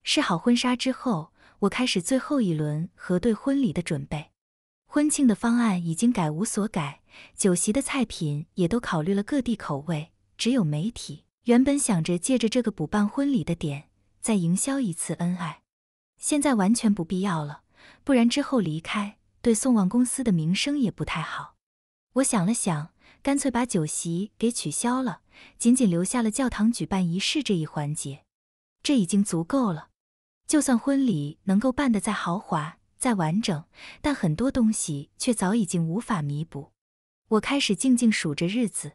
试好婚纱之后，我开始最后一轮核对婚礼的准备。婚庆的方案已经改无所改，酒席的菜品也都考虑了各地口味，只有媒体原本想着借着这个补办婚礼的点，再营销一次恩爱，现在完全不必要了。不然之后离开，对宋望公司的名声也不太好。我想了想，干脆把酒席给取消了，仅仅留下了教堂举办仪式这一环节，这已经足够了。就算婚礼能够办得再豪华、再完整，但很多东西却早已经无法弥补。我开始静静数着日子。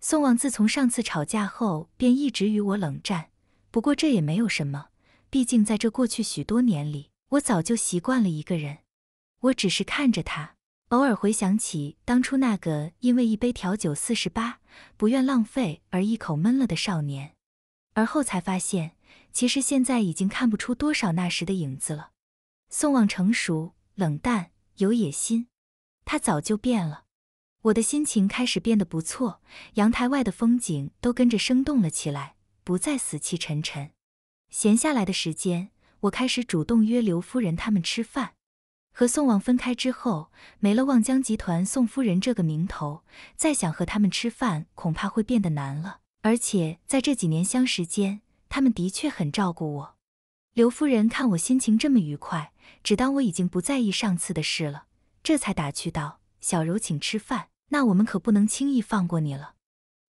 宋望自从上次吵架后，便一直与我冷战。不过这也没有什么，毕竟在这过去许多年里。我早就习惯了一个人，我只是看着他，偶尔回想起当初那个因为一杯调酒四十八不愿浪费而一口闷了的少年，而后才发现，其实现在已经看不出多少那时的影子了。宋望成熟、冷淡、有野心，他早就变了。我的心情开始变得不错，阳台外的风景都跟着生动了起来，不再死气沉沉。闲下来的时间。我开始主动约刘夫人他们吃饭。和宋望分开之后，没了望江集团宋夫人这个名头，再想和他们吃饭恐怕会变得难了。而且在这几年相识间，他们的确很照顾我。刘夫人看我心情这么愉快，只当我已经不在意上次的事了，这才打趣道：“小柔请吃饭，那我们可不能轻易放过你了。”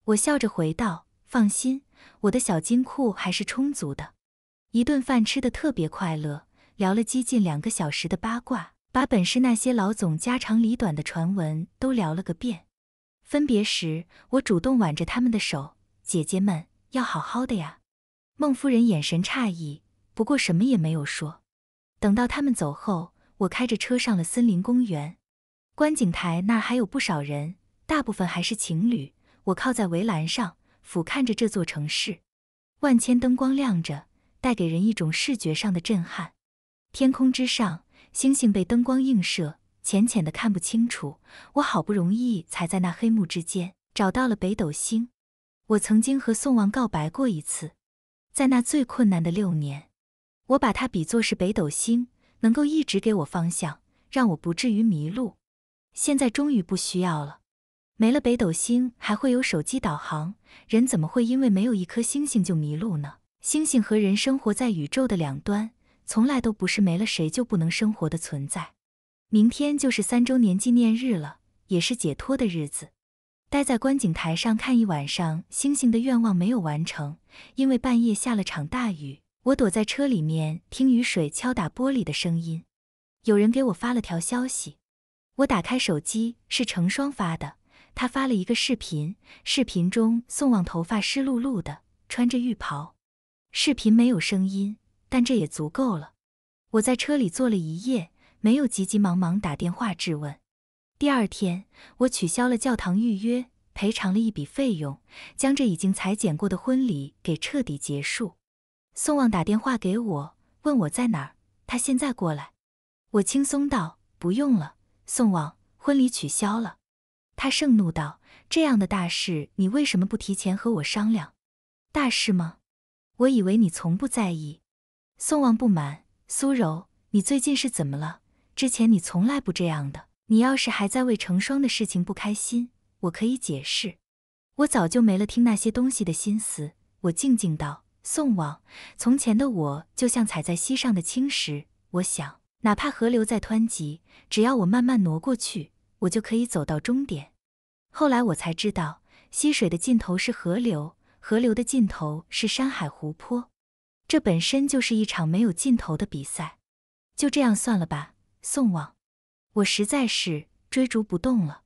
我笑着回道：“放心，我的小金库还是充足的。”一顿饭吃得特别快乐，聊了接近两个小时的八卦，把本市那些老总家长里短的传闻都聊了个遍。分别时，我主动挽着他们的手：“姐姐们要好好的呀。”孟夫人眼神诧异，不过什么也没有说。等到他们走后，我开着车上了森林公园。观景台那儿还有不少人，大部分还是情侣。我靠在围栏上，俯瞰着这座城市，万千灯光亮着。带给人一种视觉上的震撼。天空之上，星星被灯光映射，浅浅的看不清楚。我好不容易才在那黑幕之间找到了北斗星。我曾经和宋王告白过一次，在那最困难的六年，我把它比作是北斗星，能够一直给我方向，让我不至于迷路。现在终于不需要了，没了北斗星，还会有手机导航，人怎么会因为没有一颗星星就迷路呢？星星和人生活在宇宙的两端，从来都不是没了谁就不能生活的存在。明天就是三周年纪念日了，也是解脱的日子。待在观景台上看一晚上星星的愿望没有完成，因为半夜下了场大雨。我躲在车里面听雨水敲打玻璃的声音。有人给我发了条消息，我打开手机，是成双发的。他发了一个视频，视频中宋望头发湿漉漉的，穿着浴袍。视频没有声音，但这也足够了。我在车里坐了一夜，没有急急忙忙打电话质问。第二天，我取消了教堂预约，赔偿了一笔费用，将这已经裁剪过的婚礼给彻底结束。宋望打电话给我，问我在哪儿，他现在过来。我轻松道：“不用了，宋望，婚礼取消了。”他盛怒道：“这样的大事，你为什么不提前和我商量？大事吗？”我以为你从不在意，宋望不满苏柔，你最近是怎么了？之前你从来不这样的。你要是还在为成双的事情不开心，我可以解释。我早就没了听那些东西的心思。我静静道：宋望，从前的我就像踩在溪上的青石，我想，哪怕河流再湍急，只要我慢慢挪过去，我就可以走到终点。后来我才知道，溪水的尽头是河流。河流的尽头是山海湖泊，这本身就是一场没有尽头的比赛。就这样算了吧，宋望。我实在是追逐不动了。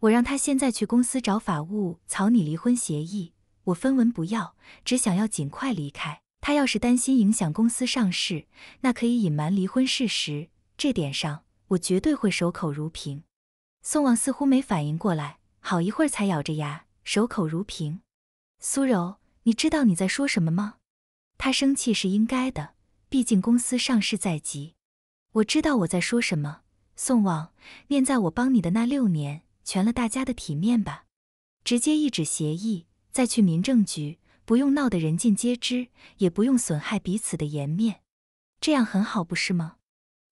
我让他现在去公司找法务草拟离婚协议，我分文不要，只想要尽快离开。他要是担心影响公司上市，那可以隐瞒离婚事实，这点上我绝对会守口如瓶。宋望似乎没反应过来，好一会儿才咬着牙守口如瓶。苏柔，你知道你在说什么吗？他生气是应该的，毕竟公司上市在即。我知道我在说什么。宋望，念在我帮你的那六年，全了大家的体面吧。直接一纸协议，再去民政局，不用闹得人尽皆知，也不用损害彼此的颜面，这样很好，不是吗？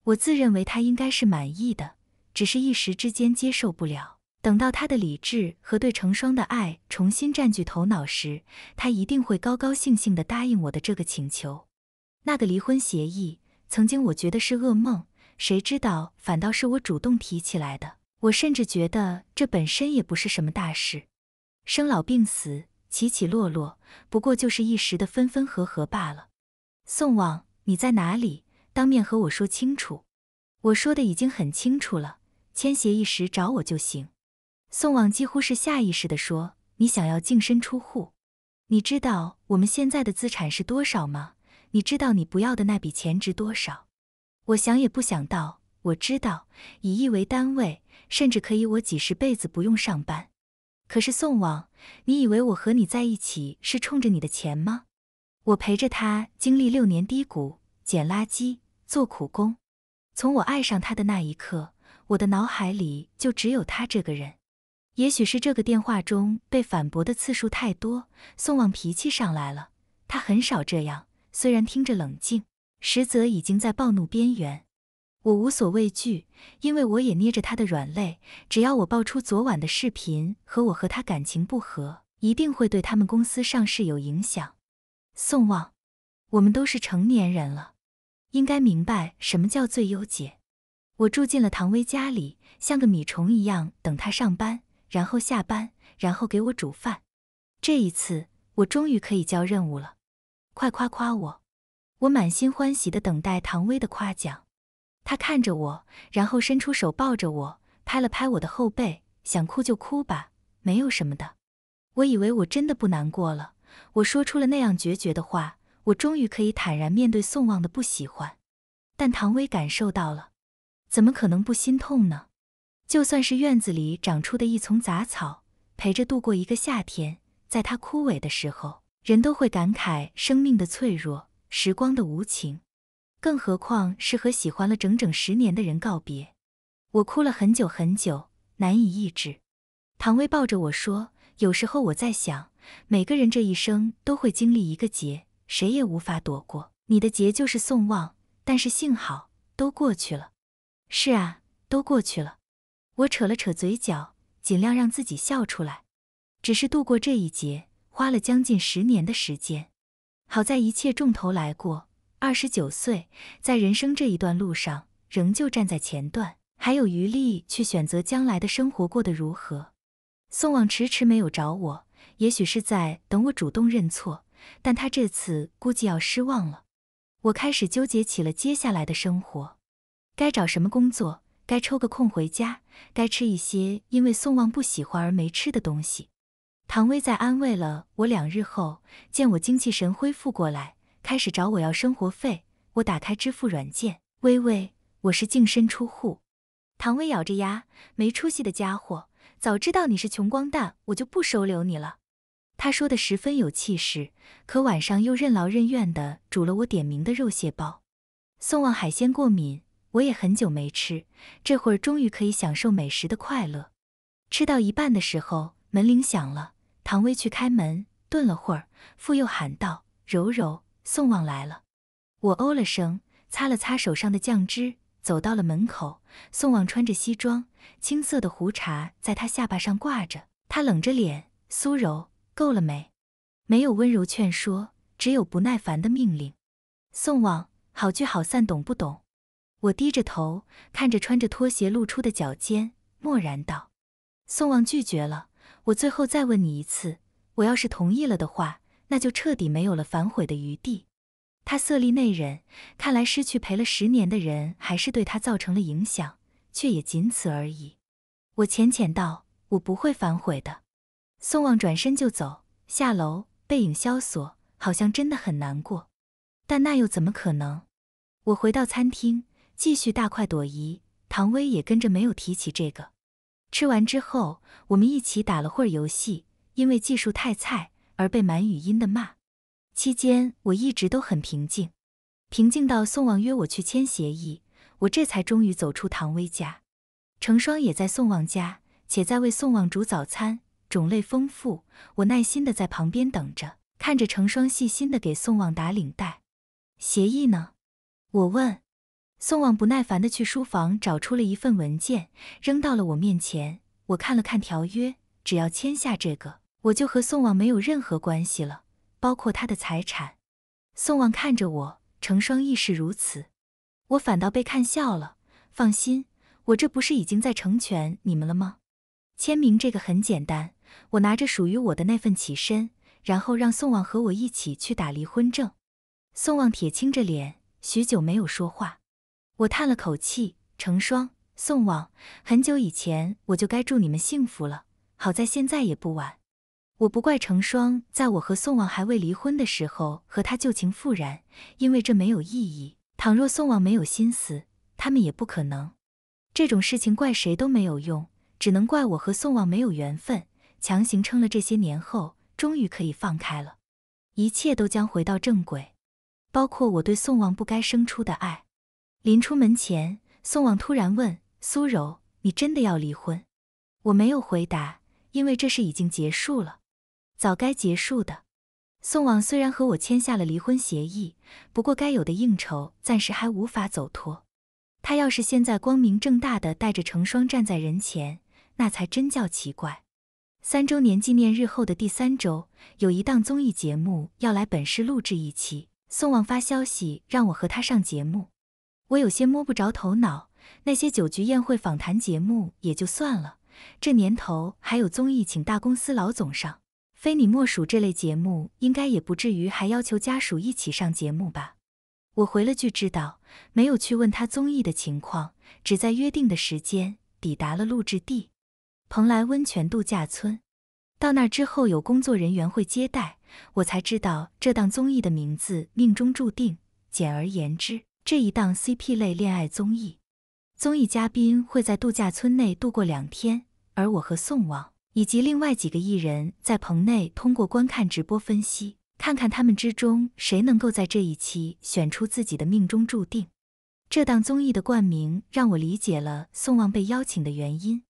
我自认为他应该是满意的，只是一时之间接受不了。等到他的理智和对成双的爱重新占据头脑时，他一定会高高兴兴地答应我的这个请求。那个离婚协议，曾经我觉得是噩梦，谁知道反倒是我主动提起来的。我甚至觉得这本身也不是什么大事，生老病死，起起落落，不过就是一时的分分合合罢了。宋望，你在哪里？当面和我说清楚。我说的已经很清楚了，签协议时找我就行。宋望几乎是下意识地说：“你想要净身出户？你知道我们现在的资产是多少吗？你知道你不要的那笔钱值多少？我想也不想到。我知道，以亿为单位，甚至可以我几十辈子不用上班。可是宋望，你以为我和你在一起是冲着你的钱吗？我陪着他经历六年低谷，捡垃圾，做苦工。从我爱上他的那一刻，我的脑海里就只有他这个人。”也许是这个电话中被反驳的次数太多，宋望脾气上来了。他很少这样，虽然听着冷静，实则已经在暴怒边缘。我无所畏惧，因为我也捏着他的软肋。只要我爆出昨晚的视频和我和他感情不和，一定会对他们公司上市有影响。宋望，我们都是成年人了，应该明白什么叫最优解。我住进了唐薇家里，像个米虫一样等他上班。然后下班，然后给我煮饭。这一次，我终于可以交任务了。快夸夸我！我满心欢喜的等待唐薇的夸奖。他看着我，然后伸出手抱着我，拍了拍我的后背。想哭就哭吧，没有什么的。我以为我真的不难过了。我说出了那样决绝的话，我终于可以坦然面对宋望的不喜欢。但唐薇感受到了，怎么可能不心痛呢？就算是院子里长出的一丛杂草，陪着度过一个夏天，在它枯萎的时候，人都会感慨生命的脆弱，时光的无情。更何况是和喜欢了整整十年的人告别。我哭了很久很久，难以抑制。唐薇抱着我说：“有时候我在想，每个人这一生都会经历一个劫，谁也无法躲过。你的劫就是宋望，但是幸好都过去了。是啊，都过去了。”我扯了扯嘴角，尽量让自己笑出来。只是度过这一劫，花了将近十年的时间。好在一切重头来过。二十九岁，在人生这一段路上，仍旧站在前段，还有余力去选择将来的生活过得如何。宋望迟迟没有找我，也许是在等我主动认错，但他这次估计要失望了。我开始纠结起了接下来的生活，该找什么工作。该抽个空回家，该吃一些因为宋望不喜欢而没吃的东西。唐薇在安慰了我两日后，见我精气神恢复过来，开始找我要生活费。我打开支付软件，微微，我是净身出户。唐薇咬着牙，没出息的家伙，早知道你是穷光蛋，我就不收留你了。他说的十分有气势，可晚上又任劳任怨的煮了我点名的肉蟹包。宋望海鲜过敏。我也很久没吃，这会儿终于可以享受美食的快乐。吃到一半的时候，门铃响了，唐薇去开门，顿了会儿，复又喊道：“柔柔，宋望来了。”我哦了声，擦了擦手上的酱汁，走到了门口。宋望穿着西装，青色的胡茬在他下巴上挂着，他冷着脸：“苏柔，够了没？”没有温柔劝说，只有不耐烦的命令。宋望，好聚好散，懂不懂？我低着头看着穿着拖鞋露出的脚尖，默然道：“宋望拒绝了。我最后再问你一次，我要是同意了的话，那就彻底没有了反悔的余地。”他色厉内荏，看来失去陪了十年的人还是对他造成了影响，却也仅此而已。我浅浅道：“我不会反悔的。”宋望转身就走，下楼，背影萧索，好像真的很难过。但那又怎么可能？我回到餐厅，继续大快朵颐。唐薇也跟着没有提起这个。吃完之后，我们一起打了会儿游戏，因为技术太菜而被满语音的骂。期间我一直都很平静，平静到宋望约我去签协议，我这才终于走出唐薇家。成双也在宋望家，且在为宋望煮早餐，种类丰富。我耐心的在旁边等着，看着成双细心的给宋望打领带。协议呢？我问。宋望不耐烦的去书房找出了一份文件，扔到了我面前。我看了看条约，只要签下这个，我就和宋望没有任何关系了，包括他的财产。宋望看着我，成双亦是如此。我反倒被看笑了。放心，我这不是已经在成全你们了吗？签名这个很简单，我拿着属于我的那份起身，然后让宋望和我一起去打离婚证。宋望铁青着脸，许久没有说话。我叹了口气，成双、宋望，很久以前我就该祝你们幸福了，好在现在也不晚。我不怪成双，在我和宋望还未离婚的时候和他旧情复燃，因为这没有意义。倘若宋望没有心思，他们也不可能。这种事情怪谁都没有用，只能怪我和宋望没有缘分，强行撑了这些年后，终于可以放开了，一切都将回到正轨，包括我对宋望不该生出的爱。临出门前，宋望突然问苏柔：“你真的要离婚？”我没有回答，因为这事已经结束了，早该结束的。宋望虽然和我签下了离婚协议，不过该有的应酬暂时还无法走脱。他要是现在光明正大的带着成双站在人前，那才真叫奇怪。三周年纪念日后的第三周，有一档综艺节目要来本市录制一期，宋望发消息让我和他上节目。我有些摸不着头脑，那些酒局宴会访谈节目也就算了，这年头还有综艺请大公司老总上，非你莫属这类节目，应该也不至于还要求家属一起上节目吧？我回了句知道，没有去问他综艺的情况，只在约定的时间抵达了录制地——蓬莱温泉度假村。到那之后，有工作人员会接待，我才知道这档综艺的名字命中注定。简而言之。这一档 CP 类恋爱综艺，综艺嘉宾会在度假村内度过两天，而我和宋望以及另外几个艺人，在棚内通过观看直播分析，看看他们之中谁能够在这一期选出自己的命中注定。这档综艺的冠名让我理解了宋望被邀请的原因，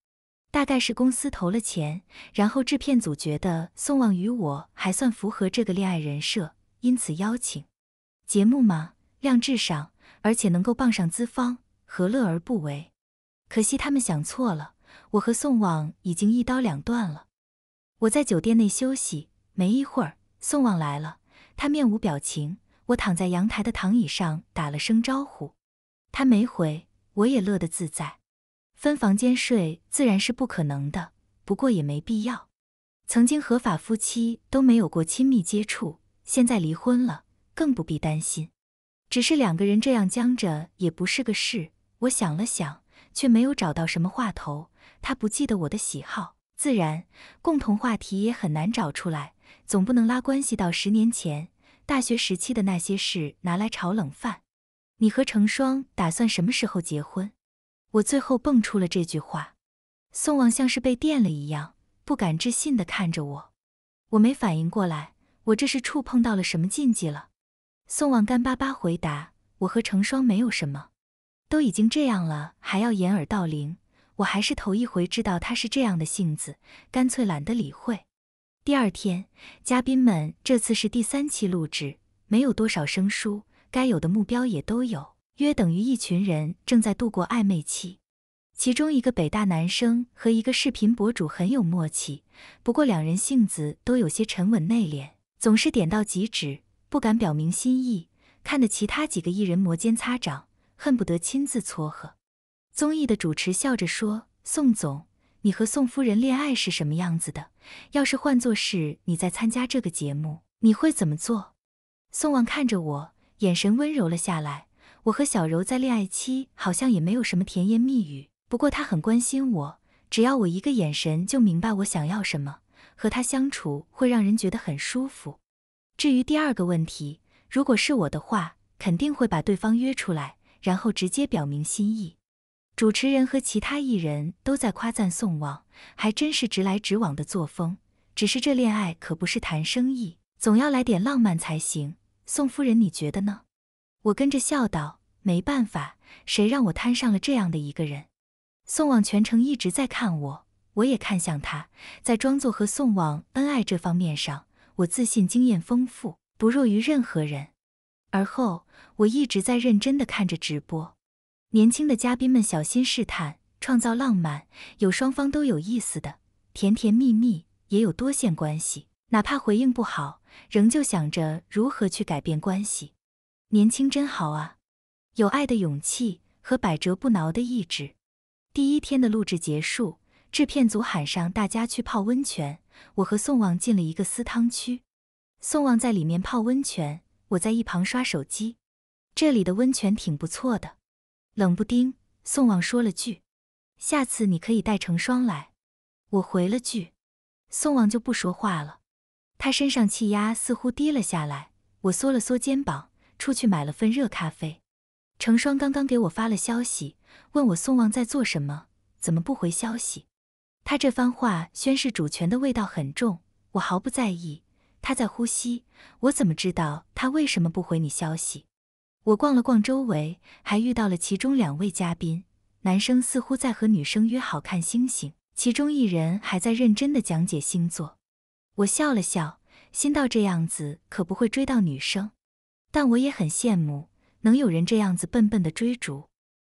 大概是公司投了钱，然后制片组觉得宋望与我还算符合这个恋爱人设，因此邀请。节目嘛，量至上。而且能够傍上资方，何乐而不为？可惜他们想错了，我和宋望已经一刀两断了。我在酒店内休息，没一会儿，宋望来了，他面无表情。我躺在阳台的躺椅上打了声招呼，他没回，我也乐得自在。分房间睡自然是不可能的，不过也没必要。曾经合法夫妻都没有过亲密接触，现在离婚了，更不必担心。只是两个人这样僵着也不是个事。我想了想，却没有找到什么话头。他不记得我的喜好，自然共同话题也很难找出来。总不能拉关系到十年前大学时期的那些事拿来炒冷饭。你和成双打算什么时候结婚？我最后蹦出了这句话。宋望像是被电了一样，不敢置信地看着我。我没反应过来，我这是触碰到了什么禁忌了？宋望干巴巴回答：“我和成双没有什么，都已经这样了，还要掩耳盗铃。我还是头一回知道他是这样的性子，干脆懒得理会。”第二天，嘉宾们这次是第三期录制，没有多少生疏，该有的目标也都有，约等于一群人正在度过暧昧期。其中一个北大男生和一个视频博主很有默契，不过两人性子都有些沉稳内敛，总是点到即止。不敢表明心意，看得其他几个艺人摩肩擦掌，恨不得亲自撮合。综艺的主持笑着说：“宋总，你和宋夫人恋爱是什么样子的？要是换作是你在参加这个节目，你会怎么做？”宋望看着我，眼神温柔了下来。我和小柔在恋爱期好像也没有什么甜言蜜语，不过他很关心我，只要我一个眼神就明白我想要什么，和他相处会让人觉得很舒服。至于第二个问题，如果是我的话，肯定会把对方约出来，然后直接表明心意。主持人和其他艺人都在夸赞宋望，还真是直来直往的作风。只是这恋爱可不是谈生意，总要来点浪漫才行。宋夫人，你觉得呢？我跟着笑道：“没办法，谁让我摊上了这样的一个人。”宋望全程一直在看我，我也看向他。在装作和宋望恩爱这方面上，我自信经验丰富，不弱于任何人。而后，我一直在认真的看着直播。年轻的嘉宾们小心试探，创造浪漫，有双方都有意思的，甜甜蜜蜜。也有多线关系，哪怕回应不好，仍旧想着如何去改变关系。年轻真好啊，有爱的勇气和百折不挠的意志。第一天的录制结束，制片组喊上大家去泡温泉，我和宋旺进了一个私汤区。宋旺在里面泡温泉，我在一旁刷手机。这里的温泉挺不错的。冷不丁，宋旺说了句：“下次你可以带成双来。”我回了句。宋旺就不说话了，他身上气压似乎低了下来。我缩了缩肩膀，出去买了份热咖啡。成双刚刚给我发了消息，问我宋旺在做什么，怎么不回消息？他这番话宣示主权的味道很重，我毫不在意。他在呼吸，我怎么知道他为什么不回你消息？我逛了逛周围，还遇到了其中两位嘉宾，男生似乎在和女生约好看星星。其中一人还在认真的讲解星座，我笑了笑，心到这样子可不会追到女生，但我也很羡慕能有人这样子笨笨的追逐。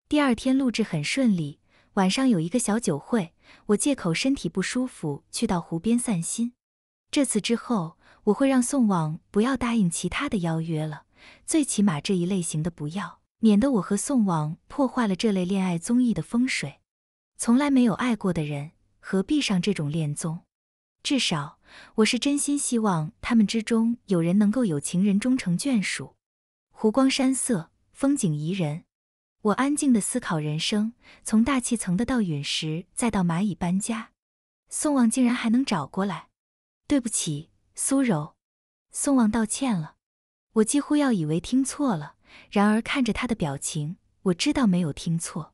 第二天录制很顺利，晚上有一个小酒会，我借口身体不舒服去到湖边散心。这次之后，我会让宋望不要答应其他的邀约了，最起码这一类型的不要，免得我和宋望破坏了这类恋爱综艺的风水。从来没有爱过的人，何必上这种恋综？至少我是真心希望他们之中有人能够有情人终成眷属。湖光山色，风景宜人。我安静的思考人生，从大气层的到陨石，再到蚂蚁搬家。宋望竟然还能找过来，对不起，苏柔。宋望道歉了。我几乎要以为听错了，然而看着他的表情，我知道没有听错。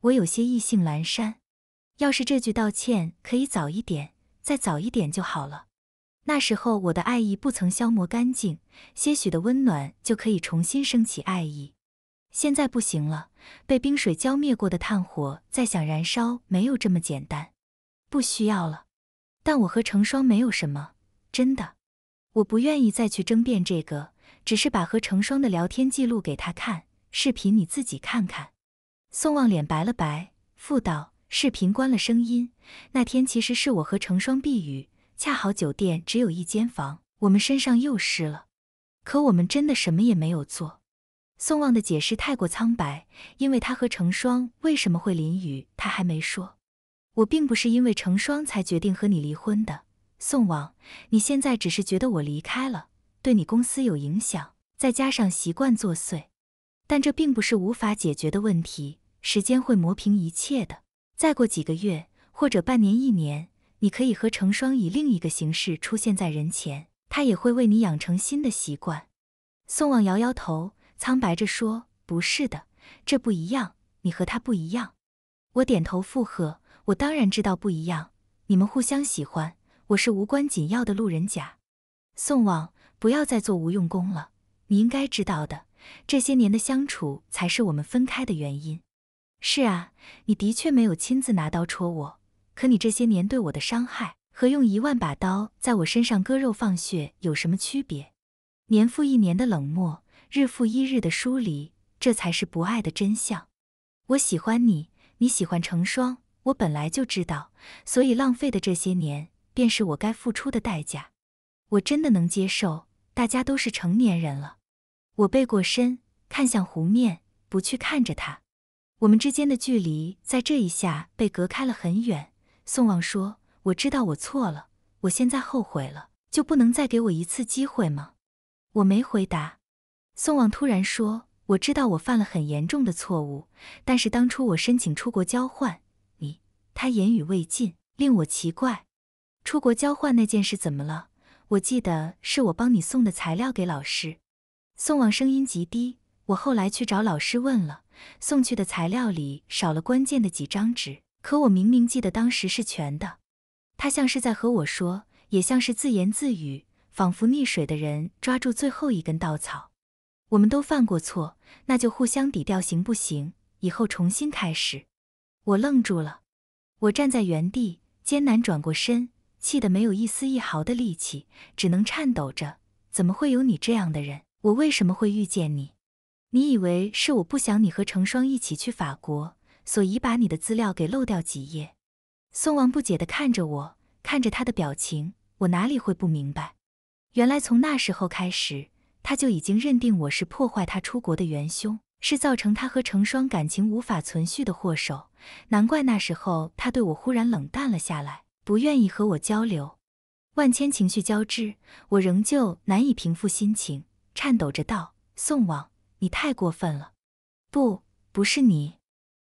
我有些意兴阑珊，要是这句道歉可以早一点，再早一点就好了。那时候我的爱意不曾消磨干净，些许的温暖就可以重新升起爱意。现在不行了，被冰水浇灭过的炭火再想燃烧没有这么简单，不需要了。但我和成双没有什么，真的，我不愿意再去争辩这个，只是把和成双的聊天记录给他看，视频你自己看看。宋望脸白了白，复道：“视频关了声音。那天其实是我和成双避雨，恰好酒店只有一间房，我们身上又湿了。可我们真的什么也没有做。”宋望的解释太过苍白，因为他和成双为什么会淋雨，他还没说。我并不是因为成双才决定和你离婚的，宋望，你现在只是觉得我离开了，对你公司有影响，再加上习惯作祟。但这并不是无法解决的问题，时间会磨平一切的。再过几个月，或者半年、一年，你可以和成双以另一个形式出现在人前，他也会为你养成新的习惯。宋望摇摇头，苍白着说：“不是的，这不一样，你和他不一样。”我点头附和：“我当然知道不一样，你们互相喜欢，我是无关紧要的路人甲。”宋望，不要再做无用功了，你应该知道的。这些年的相处才是我们分开的原因。是啊，你的确没有亲自拿刀戳我，可你这些年对我的伤害和用一万把刀在我身上割肉放血有什么区别？年复一年的冷漠，日复一日的疏离，这才是不爱的真相。我喜欢你，你喜欢成双，我本来就知道，所以浪费的这些年便是我该付出的代价。我真的能接受，大家都是成年人了。我背过身，看向湖面，不去看着他。我们之间的距离在这一下被隔开了很远。宋望说：“我知道我错了，我现在后悔了，就不能再给我一次机会吗？”我没回答。宋望突然说：“我知道我犯了很严重的错误，但是当初我申请出国交换，你……他言语未尽，令我奇怪。出国交换那件事怎么了？我记得是我帮你送的材料给老师。宋望声音极低。我后来去找老师问了，送去的材料里少了关键的几张纸，可我明明记得当时是全的。他像是在和我说，也像是自言自语，仿佛溺水的人抓住最后一根稻草。我们都犯过错，那就互相抵掉，行不行？以后重新开始。我愣住了，我站在原地，艰难转过身，气得没有一丝一毫的力气，只能颤抖着。怎么会有你这样的人？我为什么会遇见你？你以为是我不想你和成双一起去法国，所以把你的资料给漏掉几页？宋王不解地看着我，看着他的表情，我哪里会不明白？原来从那时候开始。他就已经认定我是破坏他出国的元凶，是造成他和成双感情无法存续的祸首。难怪那时候他对我忽然冷淡了下来，不愿意和我交流。万千情绪交织，我仍旧难以平复心情，颤抖着道：“宋王，你太过分了。”“不，不是你。”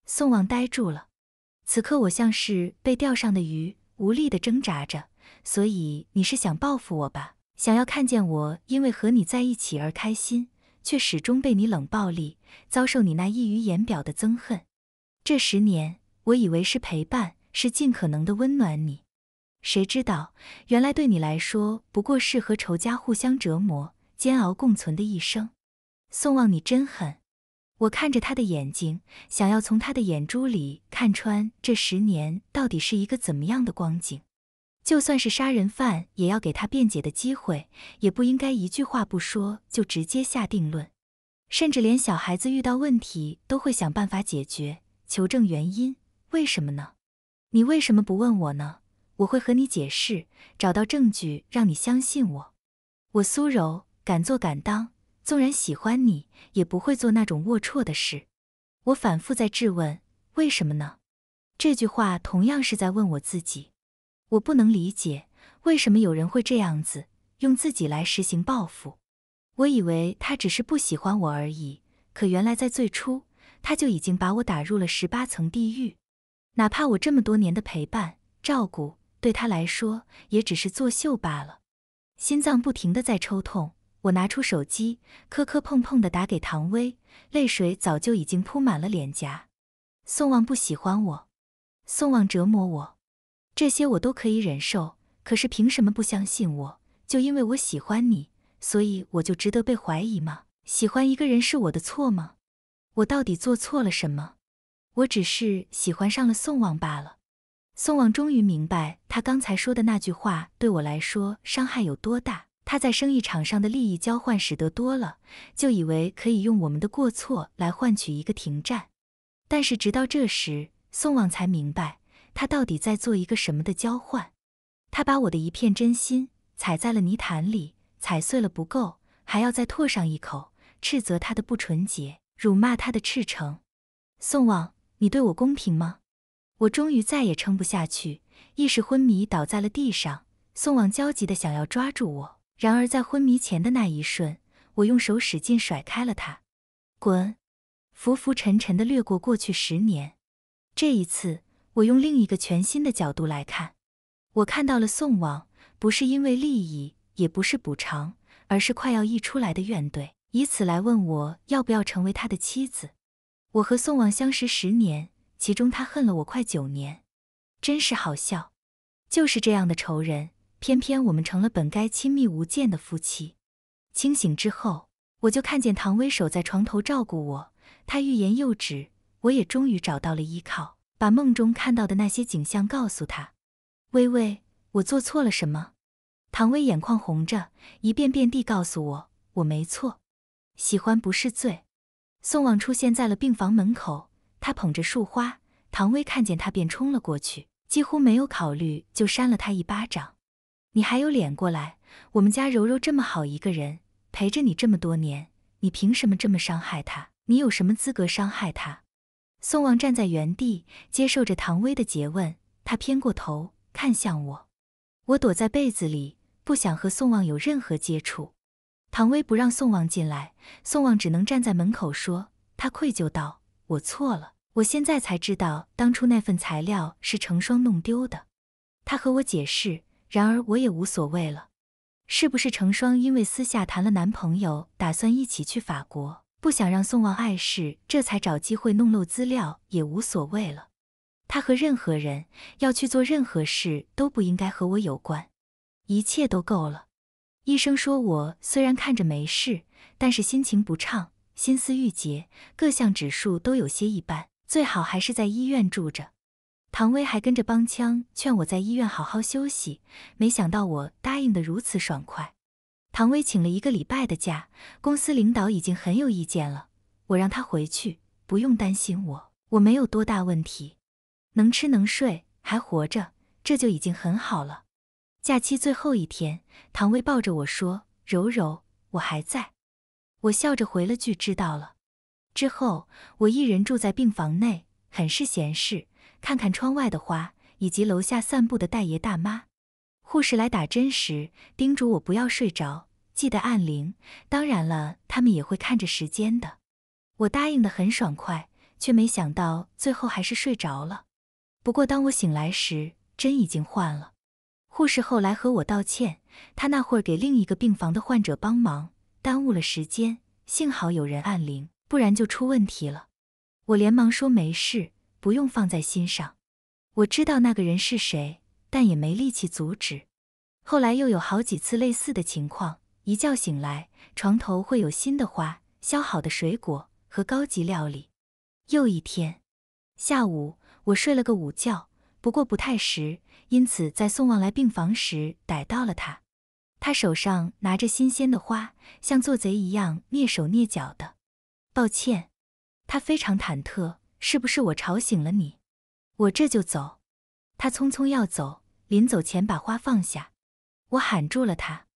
宋王呆住了。此刻我像是被钓上的鱼，无力地挣扎着。所以你是想报复我吧？想要看见我因为和你在一起而开心，却始终被你冷暴力，遭受你那溢于言表的憎恨。这十年，我以为是陪伴，是尽可能的温暖你，谁知道，原来对你来说不过是和仇家互相折磨、煎熬共存的一生。宋望，你真狠！我看着他的眼睛，想要从他的眼珠里看穿这十年到底是一个怎么样的光景。就算是杀人犯，也要给他辩解的机会，也不应该一句话不说就直接下定论。甚至连小孩子遇到问题都会想办法解决，求证原因。为什么呢？你为什么不问我呢？我会和你解释，找到证据让你相信我。我苏柔，敢做敢当，纵然喜欢你，也不会做那种龌龊的事。我反复在质问，为什么呢？这句话同样是在问我自己。我不能理解为什么有人会这样子用自己来实行报复。我以为他只是不喜欢我而已，可原来在最初他就已经把我打入了十八层地狱。哪怕我这么多年的陪伴照顾，对他来说也只是作秀罢了。心脏不停的在抽痛，我拿出手机，磕磕碰碰的打给唐薇，泪水早就已经铺满了脸颊。宋望不喜欢我，宋望折磨我。这些我都可以忍受，可是凭什么不相信我？就因为我喜欢你，所以我就值得被怀疑吗？喜欢一个人是我的错吗？我到底做错了什么？我只是喜欢上了宋望罢了。宋望终于明白，他刚才说的那句话对我来说伤害有多大。他在生意场上的利益交换使得多了，就以为可以用我们的过错来换取一个停战。但是直到这时，宋望才明白。他到底在做一个什么的交换？他把我的一片真心踩在了泥潭里，踩碎了不够，还要再唾上一口，斥责他的不纯洁，辱骂他的赤诚。宋望，你对我公平吗？我终于再也撑不下去，意识昏迷倒在了地上。宋望焦急的想要抓住我，然而在昏迷前的那一瞬，我用手使劲甩开了他。滚！浮浮沉沉的掠过过去十年，这一次。我用另一个全新的角度来看，我看到了宋王，不是因为利益，也不是补偿，而是快要溢出来的怨怼，以此来问我要不要成为他的妻子。我和宋王相识十年，其中他恨了我快九年，真是好笑。就是这样的仇人，偏偏我们成了本该亲密无间的夫妻。清醒之后，我就看见唐薇守在床头照顾我，他欲言又止，我也终于找到了依靠。把梦中看到的那些景象告诉他，微微，我做错了什么？唐薇眼眶红着，一遍遍地告诉我，我没错，喜欢不是罪。宋望出现在了病房门口，他捧着束花，唐薇看见他便冲了过去，几乎没有考虑就扇了他一巴掌。你还有脸过来？我们家柔柔这么好一个人，陪着你这么多年，你凭什么这么伤害她？你有什么资格伤害她？宋望站在原地，接受着唐薇的诘问。他偏过头看向我，我躲在被子里，不想和宋望有任何接触。唐薇不让宋望进来，宋望只能站在门口说：“他愧疚道，我错了，我现在才知道当初那份材料是成双弄丢的。”他和我解释，然而我也无所谓了。是不是成双因为私下谈了男朋友，打算一起去法国，不想让宋望碍事，这才找机会弄漏资料，也无所谓了。他和任何人要去做任何事，都不应该和我有关，一切都够了。医生说，我虽然看着没事，但是心情不畅，心思郁结，各项指数都有些一般，最好还是在医院住着。唐薇还跟着帮腔，劝我在医院好好休息。没想到我答应的如此爽快。唐薇请了一个礼拜的假，公司领导已经很有意见了，我让他回去，不用担心我，我没有多大问题，能吃能睡，还活着，这就已经很好了。假期最后一天，唐薇抱着我说：“柔柔，我还在。”我笑着回了句：“知道了。”之后，我一人住在病房内，很是闲适，看看窗外的花，以及楼下散步的大爷大妈。护士来打针时，叮嘱我不要睡着，记得按铃。当然了，他们也会看着时间的。我答应的很爽快，却没想到最后还是睡着了。不过当我醒来时，针已经换了。护士后来和我道歉，他那会儿给另一个病房的患者帮忙，耽误了时间。幸好有人按铃，不然就出问题了。我连忙说没事，不用放在心上。我知道那个人是谁，但也没力气阻止。后来又有好几次类似的情况，一觉醒来，床头会有新的花、削好的水果和高级料理。又一天下午，我睡了个午觉，不过不太实。因此，在宋旺来病房时逮到了他，他手上拿着新鲜的花，像做贼一样蹑手蹑脚的。抱歉，他非常忐忑，是不是我吵醒了你？我这就走。他匆匆要走，临走前把花放下，我喊住了他。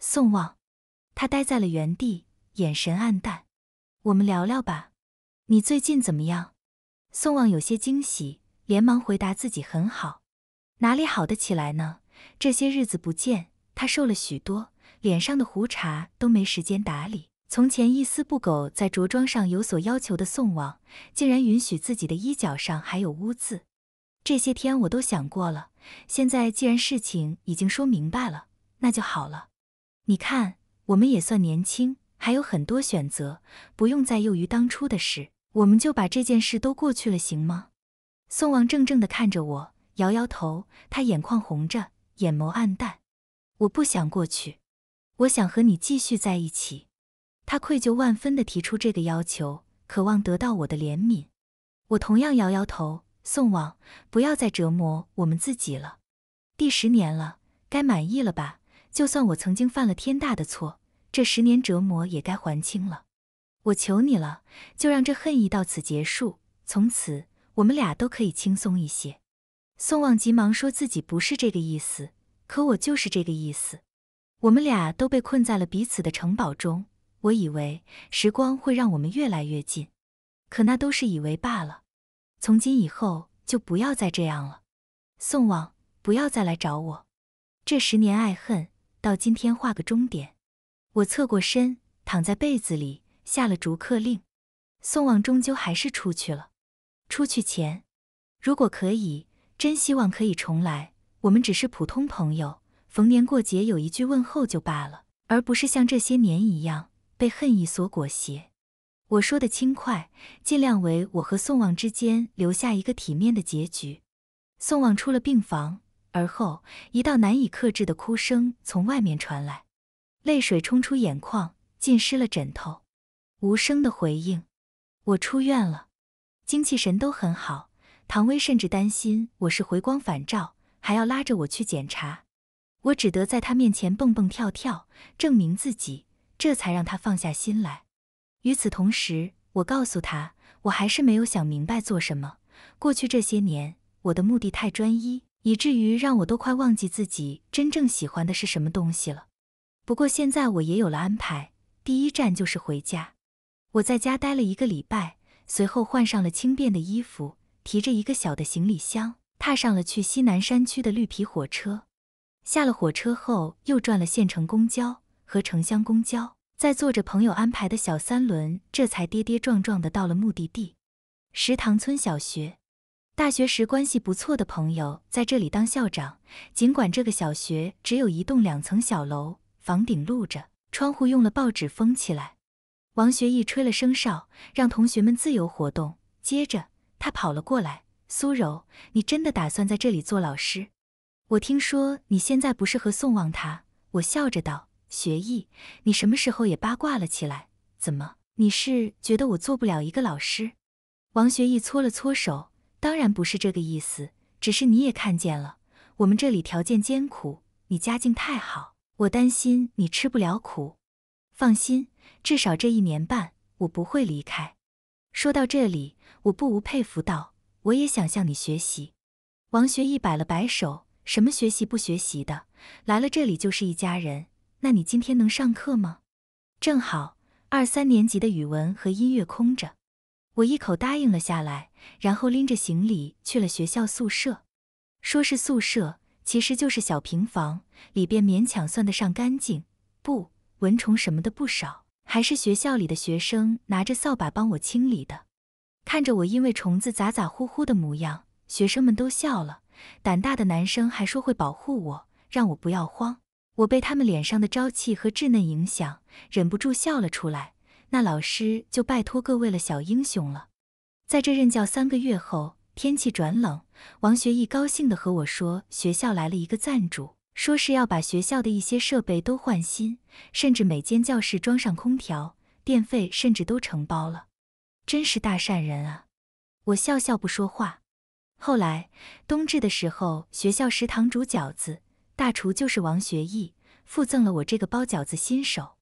宋望，他呆在了原地，眼神黯淡。我们聊聊吧，你最近怎么样？宋望有些惊喜，连忙回答自己很好。哪里好得起来呢？这些日子不见，他瘦了许多，脸上的胡茬都没时间打理。从前一丝不苟在着装上有所要求的宋望，竟然允许自己的衣角上还有污渍。这些天我都想过了，现在既然事情已经说明白了，那就好了。你看，我们也算年轻，还有很多选择，不用再囿于当初的事，我们就把这件事都过去了，行吗？宋王怔怔地看着我。摇摇头，他眼眶红着，眼眸暗淡。我不想过去，我想和你继续在一起。他愧疚万分地提出这个要求，渴望得到我的怜悯。我同样摇摇头。宋望，不要再折磨我们自己了。第十年了，该满意了吧？就算我曾经犯了天大的错，这十年折磨也该还清了。我求你了，就让这恨意到此结束，从此我们俩都可以轻松一些。宋望急忙说自己不是这个意思，可我就是这个意思。我们俩都被困在了彼此的城堡中，我以为时光会让我们越来越近，可那都是以为罢了。从今以后就不要再这样了，宋望，不要再来找我。这十年爱恨到今天画个终点。我侧过身，躺在被子里，下了逐客令。宋望终究还是出去了。出去前，如果可以。真希望可以重来，我们只是普通朋友，逢年过节有一句问候就罢了，而不是像这些年一样被恨意所裹挟。我说的轻快，尽量为我和宋望之间留下一个体面的结局。宋望出了病房，而后一道难以克制的哭声从外面传来，泪水冲出眼眶，浸湿了枕头。无声的回应，我出院了，精气神都很好。唐薇甚至担心我是回光返照，还要拉着我去检查。我只得在他面前蹦蹦跳跳，证明自己，这才让他放下心来。与此同时，我告诉他，我还是没有想明白做什么。过去这些年，我的目的太专一，以至于让我都快忘记自己真正喜欢的是什么东西了。不过现在我也有了安排，第一站就是回家。我在家待了一个礼拜，随后换上了轻便的衣服。提着一个小的行李箱，踏上了去西南山区的绿皮火车。下了火车后，又转了县城公交，和城乡公交，在坐着朋友安排的小三轮，这才跌跌撞撞的到了目的地——石塘村小学。大学时关系不错的朋友在这里当校长，尽管这个小学只有一栋两层小楼，房顶露着，窗户用了报纸封起来。王学义吹了声哨，让同学们自由活动。接着，他跑了过来：“苏柔，你真的打算在这里做老师？我听说你现在不是和宋旺他？”我笑着道：“学艺，你什么时候也八卦了起来？怎么，你是觉得我做不了一个老师？”王学义搓了搓手。当然不是这个意思，只是你也看见了，我们这里条件艰苦，你家境太好，我担心你吃不了苦。放心，至少这一年半，我不会离开。说到这里，我不无佩服道：“我也想向你学习。”王学义摆了摆手：“什么学习不学习的？来了这里就是一家人。那你今天能上课吗？正好，二三年级的语文和音乐空着。”我一口答应了下来，然后拎着行李去了学校宿舍。说是宿舍，其实就是小平房，里边勉强算得上干净，不，蚊虫什么的不少，还是学校里的学生拿着扫把帮我清理的。看着我因为虫子咋咋呼呼的模样，学生们都笑了。胆大的男生还说会保护我，让我不要慌。我被他们脸上的朝气和稚嫩影响，忍不住笑了出来。那老师就拜托各位了，小英雄了。在这任教三个月后，天气转冷，王学义高兴地和我说，学校来了一个赞助，说是要把学校的一些设备都换新，甚至每间教室装上空调，电费甚至都承包了。真是大善人啊！我笑笑不说话。后来冬至的时候，学校食堂煮饺子，大厨就是王学义，附赠了我这个包饺子新手。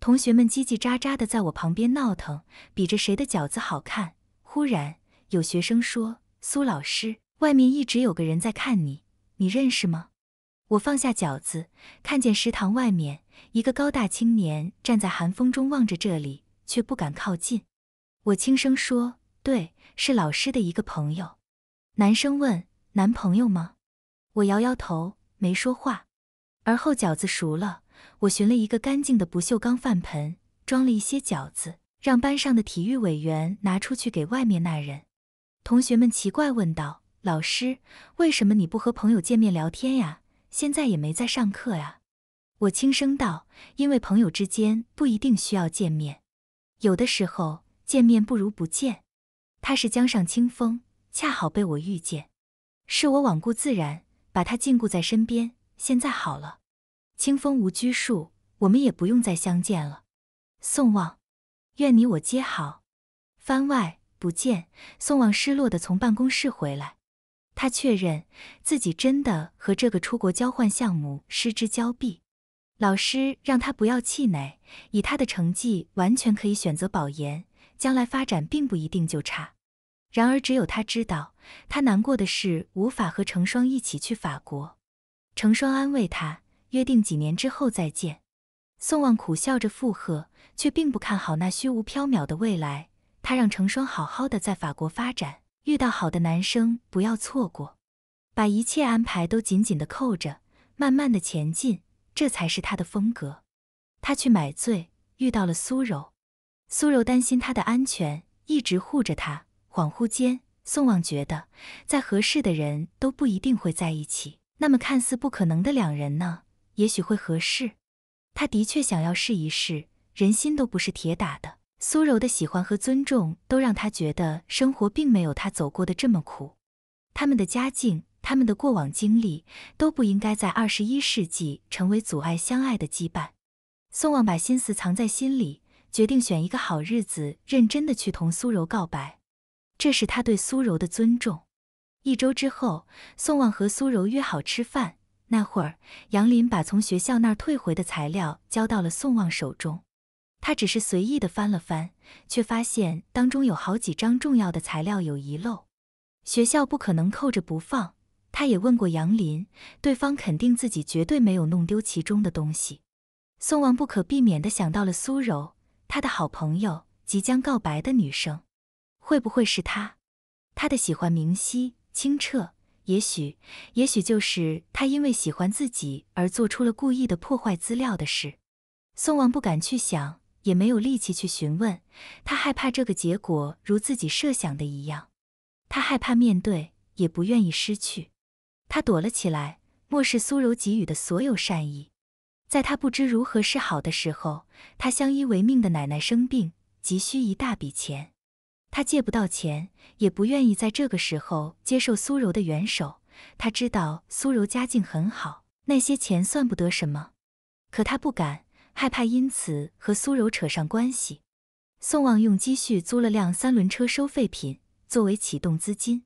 同学们叽叽喳喳的在我旁边闹腾，比着谁的饺子好看。忽然有学生说：“苏老师，外面一直有个人在看你，你认识吗？”我放下饺子，看见食堂外面一个高大青年站在寒风中望着这里，却不敢靠近。我轻声说：“对，是老师的一个朋友。”男生问：“男朋友吗？”我摇摇头，没说话。而后饺子熟了。我寻了一个干净的不锈钢饭盆，装了一些饺子，让班上的体育委员拿出去给外面那人。同学们奇怪问道：“老师，为什么你不和朋友见面聊天呀？现在也没在上课呀？”我轻声道：“因为朋友之间不一定需要见面，有的时候见面不如不见。他是江上清风，恰好被我遇见，是我罔顾自然，把他禁锢在身边。现在好了。”清风无拘束，我们也不用再相见了。宋望，愿你我皆好。番外不见，宋望失落的从办公室回来，他确认自己真的和这个出国交换项目失之交臂。老师让他不要气馁，以他的成绩完全可以选择保研，将来发展并不一定就差。然而只有他知道，他难过的是无法和成双一起去法国。成双安慰他。约定几年之后再见。宋望苦笑着附和，却并不看好那虚无缥缈的未来。他让成双好好的在法国发展，遇到好的男生不要错过，把一切安排都紧紧的扣着，慢慢的前进，这才是他的风格。他去买醉，遇到了苏柔。苏柔担心他的安全，一直护着他。恍惚间，宋望觉得，再合适的人都不一定会在一起，那么看似不可能的两人呢？也许会合适，他的确想要试一试。人心都不是铁打的，苏柔的喜欢和尊重都让他觉得生活并没有他走过的这么苦。他们的家境，他们的过往经历，都不应该在二十一世纪成为阻碍相爱的羁绊。宋望把心思藏在心里，决定选一个好日子，认真的去同苏柔告白。这是他对苏柔的尊重。一周之后，宋望和苏柔约好吃饭。那会儿，杨林把从学校那儿退回的材料交到了宋望手中。他只是随意的翻了翻，却发现当中有好几张重要的材料有遗漏。学校不可能扣着不放。他也问过杨林，对方肯定自己绝对没有弄丢其中的东西。宋望不可避免的想到了苏柔，他的好朋友，即将告白的女生，会不会是他？他的喜欢明晰清澈。也许，也许就是他因为喜欢自己而做出了故意的破坏资料的事。宋望不敢去想，也没有力气去询问。他害怕这个结果如自己设想的一样，他害怕面对，也不愿意失去。他躲了起来，漠视苏柔给予的所有善意。在他不知如何是好的时候，他相依为命的奶奶生病，急需一大笔钱。他借不到钱，也不愿意在这个时候接受苏柔的援手。他知道苏柔家境很好，那些钱算不得什么，可他不敢。害怕因此和苏柔扯上关系，宋望用积蓄租了辆三轮车收废品作为启动资金。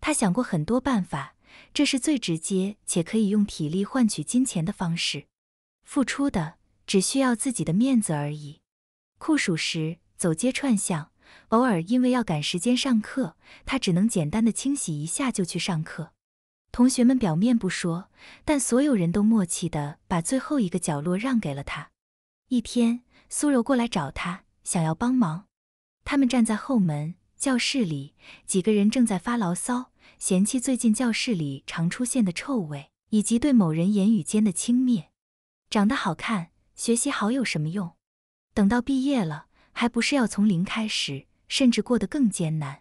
他想过很多办法，这是最直接且可以用体力换取金钱的方式。付出的只需要自己的面子而已。酷暑时走街串巷，偶尔因为要赶时间上课，他只能简单的清洗一下就去上课。同学们表面不说，但所有人都默契的把最后一个角落让给了他。一天，苏柔过来找他，想要帮忙。他们站在后门教室里，几个人正在发牢骚，嫌弃最近教室里常出现的臭味，以及对某人言语间的轻蔑。长得好看，学习好有什么用？等到毕业了，还不是要从零开始，甚至过得更艰难？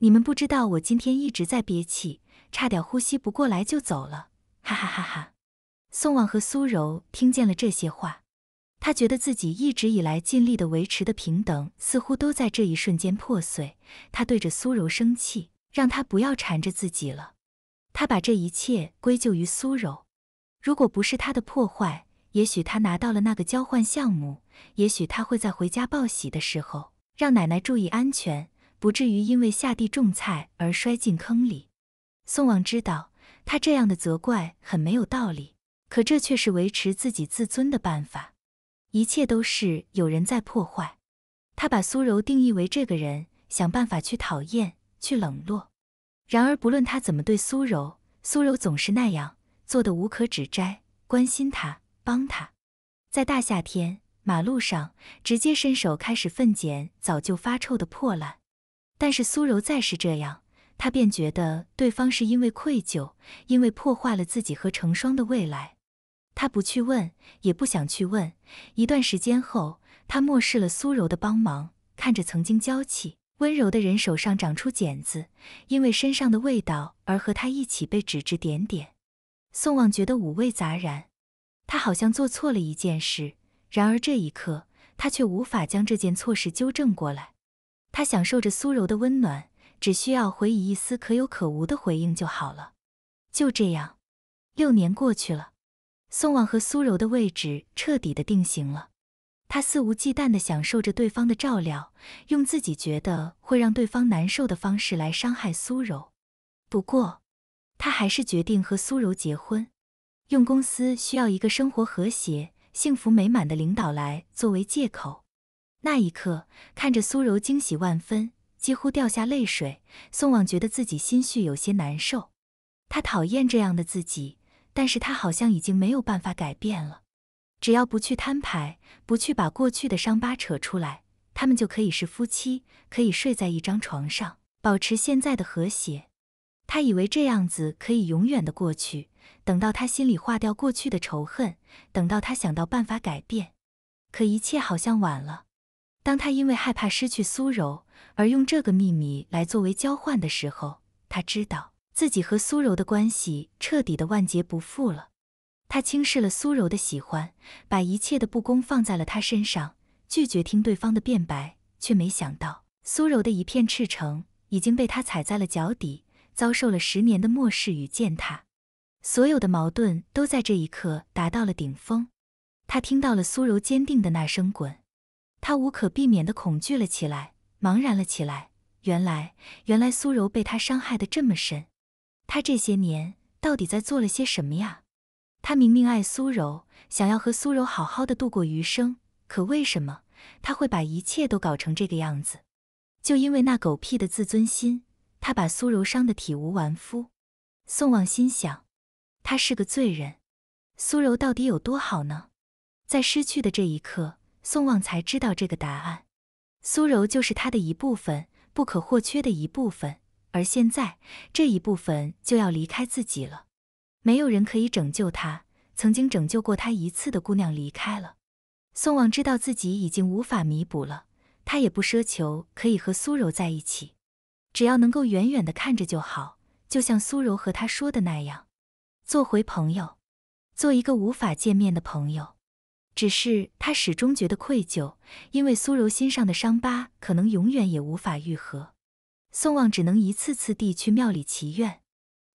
你们不知道，我今天一直在憋气，差点呼吸不过来就走了。哈哈哈哈！宋望和苏柔听见了这些话。他觉得自己一直以来尽力的维持的平等，似乎都在这一瞬间破碎。他对着苏柔生气，让他不要缠着自己了。他把这一切归咎于苏柔。如果不是他的破坏，也许他拿到了那个交换项目，也许他会在回家报喜的时候让奶奶注意安全，不至于因为下地种菜而摔进坑里。宋望知道他这样的责怪很没有道理，可这却是维持自己自尊的办法。一切都是有人在破坏。他把苏柔定义为这个人，想办法去讨厌、去冷落。然而，不论他怎么对苏柔，苏柔总是那样做的无可指摘，关心他，帮他。在大夏天，马路上直接伸手开始粪捡早就发臭的破烂。但是苏柔再是这样，他便觉得对方是因为愧疚，因为破坏了自己和成双的未来。他不去问，也不想去问。一段时间后，他漠视了苏柔的帮忙，看着曾经娇气温柔的人手上长出茧子，因为身上的味道而和他一起被指指点点。宋望觉得五味杂然，他好像做错了一件事，然而这一刻他却无法将这件错事纠正过来。他享受着苏柔的温暖，只需要回以一丝可有可无的回应就好了。就这样，六年过去了。宋望和苏柔的位置彻底的定型了，他肆无忌惮的享受着对方的照料，用自己觉得会让对方难受的方式来伤害苏柔。不过，他还是决定和苏柔结婚，用公司需要一个生活和谐、幸福美满的领导来作为借口。那一刻，看着苏柔惊喜万分，几乎掉下泪水，宋望觉得自己心绪有些难受。他讨厌这样的自己。但是他好像已经没有办法改变了，只要不去摊牌，不去把过去的伤疤扯出来，他们就可以是夫妻，可以睡在一张床上，保持现在的和谐。他以为这样子可以永远的过去，等到他心里化掉过去的仇恨，等到他想到办法改变，可一切好像晚了。当他因为害怕失去苏柔而用这个秘密来作为交换的时候，他知道。自己和苏柔的关系彻底的万劫不复了。他轻视了苏柔的喜欢，把一切的不公放在了他身上，拒绝听对方的辩白，却没想到苏柔的一片赤诚已经被他踩在了脚底，遭受了十年的漠视与践踏。所有的矛盾都在这一刻达到了顶峰。他听到了苏柔坚定的那声“滚”，他无可避免的恐惧了起来，茫然了起来。原来，原来苏柔被他伤害的这么深。他这些年到底在做了些什么呀？他明明爱苏柔，想要和苏柔好好的度过余生，可为什么他会把一切都搞成这个样子？就因为那狗屁的自尊心，他把苏柔伤得体无完肤。宋望心想，他是个罪人。苏柔到底有多好呢？在失去的这一刻，宋望才知道这个答案。苏柔就是他的一部分，不可或缺的一部分。而现在，这一部分就要离开自己了，没有人可以拯救他。曾经拯救过他一次的姑娘离开了，宋望知道自己已经无法弥补了，他也不奢求可以和苏柔在一起，只要能够远远的看着就好，就像苏柔和他说的那样，做回朋友，做一个无法见面的朋友。只是他始终觉得愧疚，因为苏柔心上的伤疤可能永远也无法愈合。宋望只能一次次地去庙里祈愿，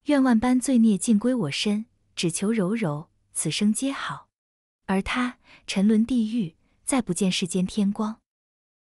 愿万般罪孽尽归我身，只求柔柔此生皆好。而他沉沦地狱，再不见世间天光。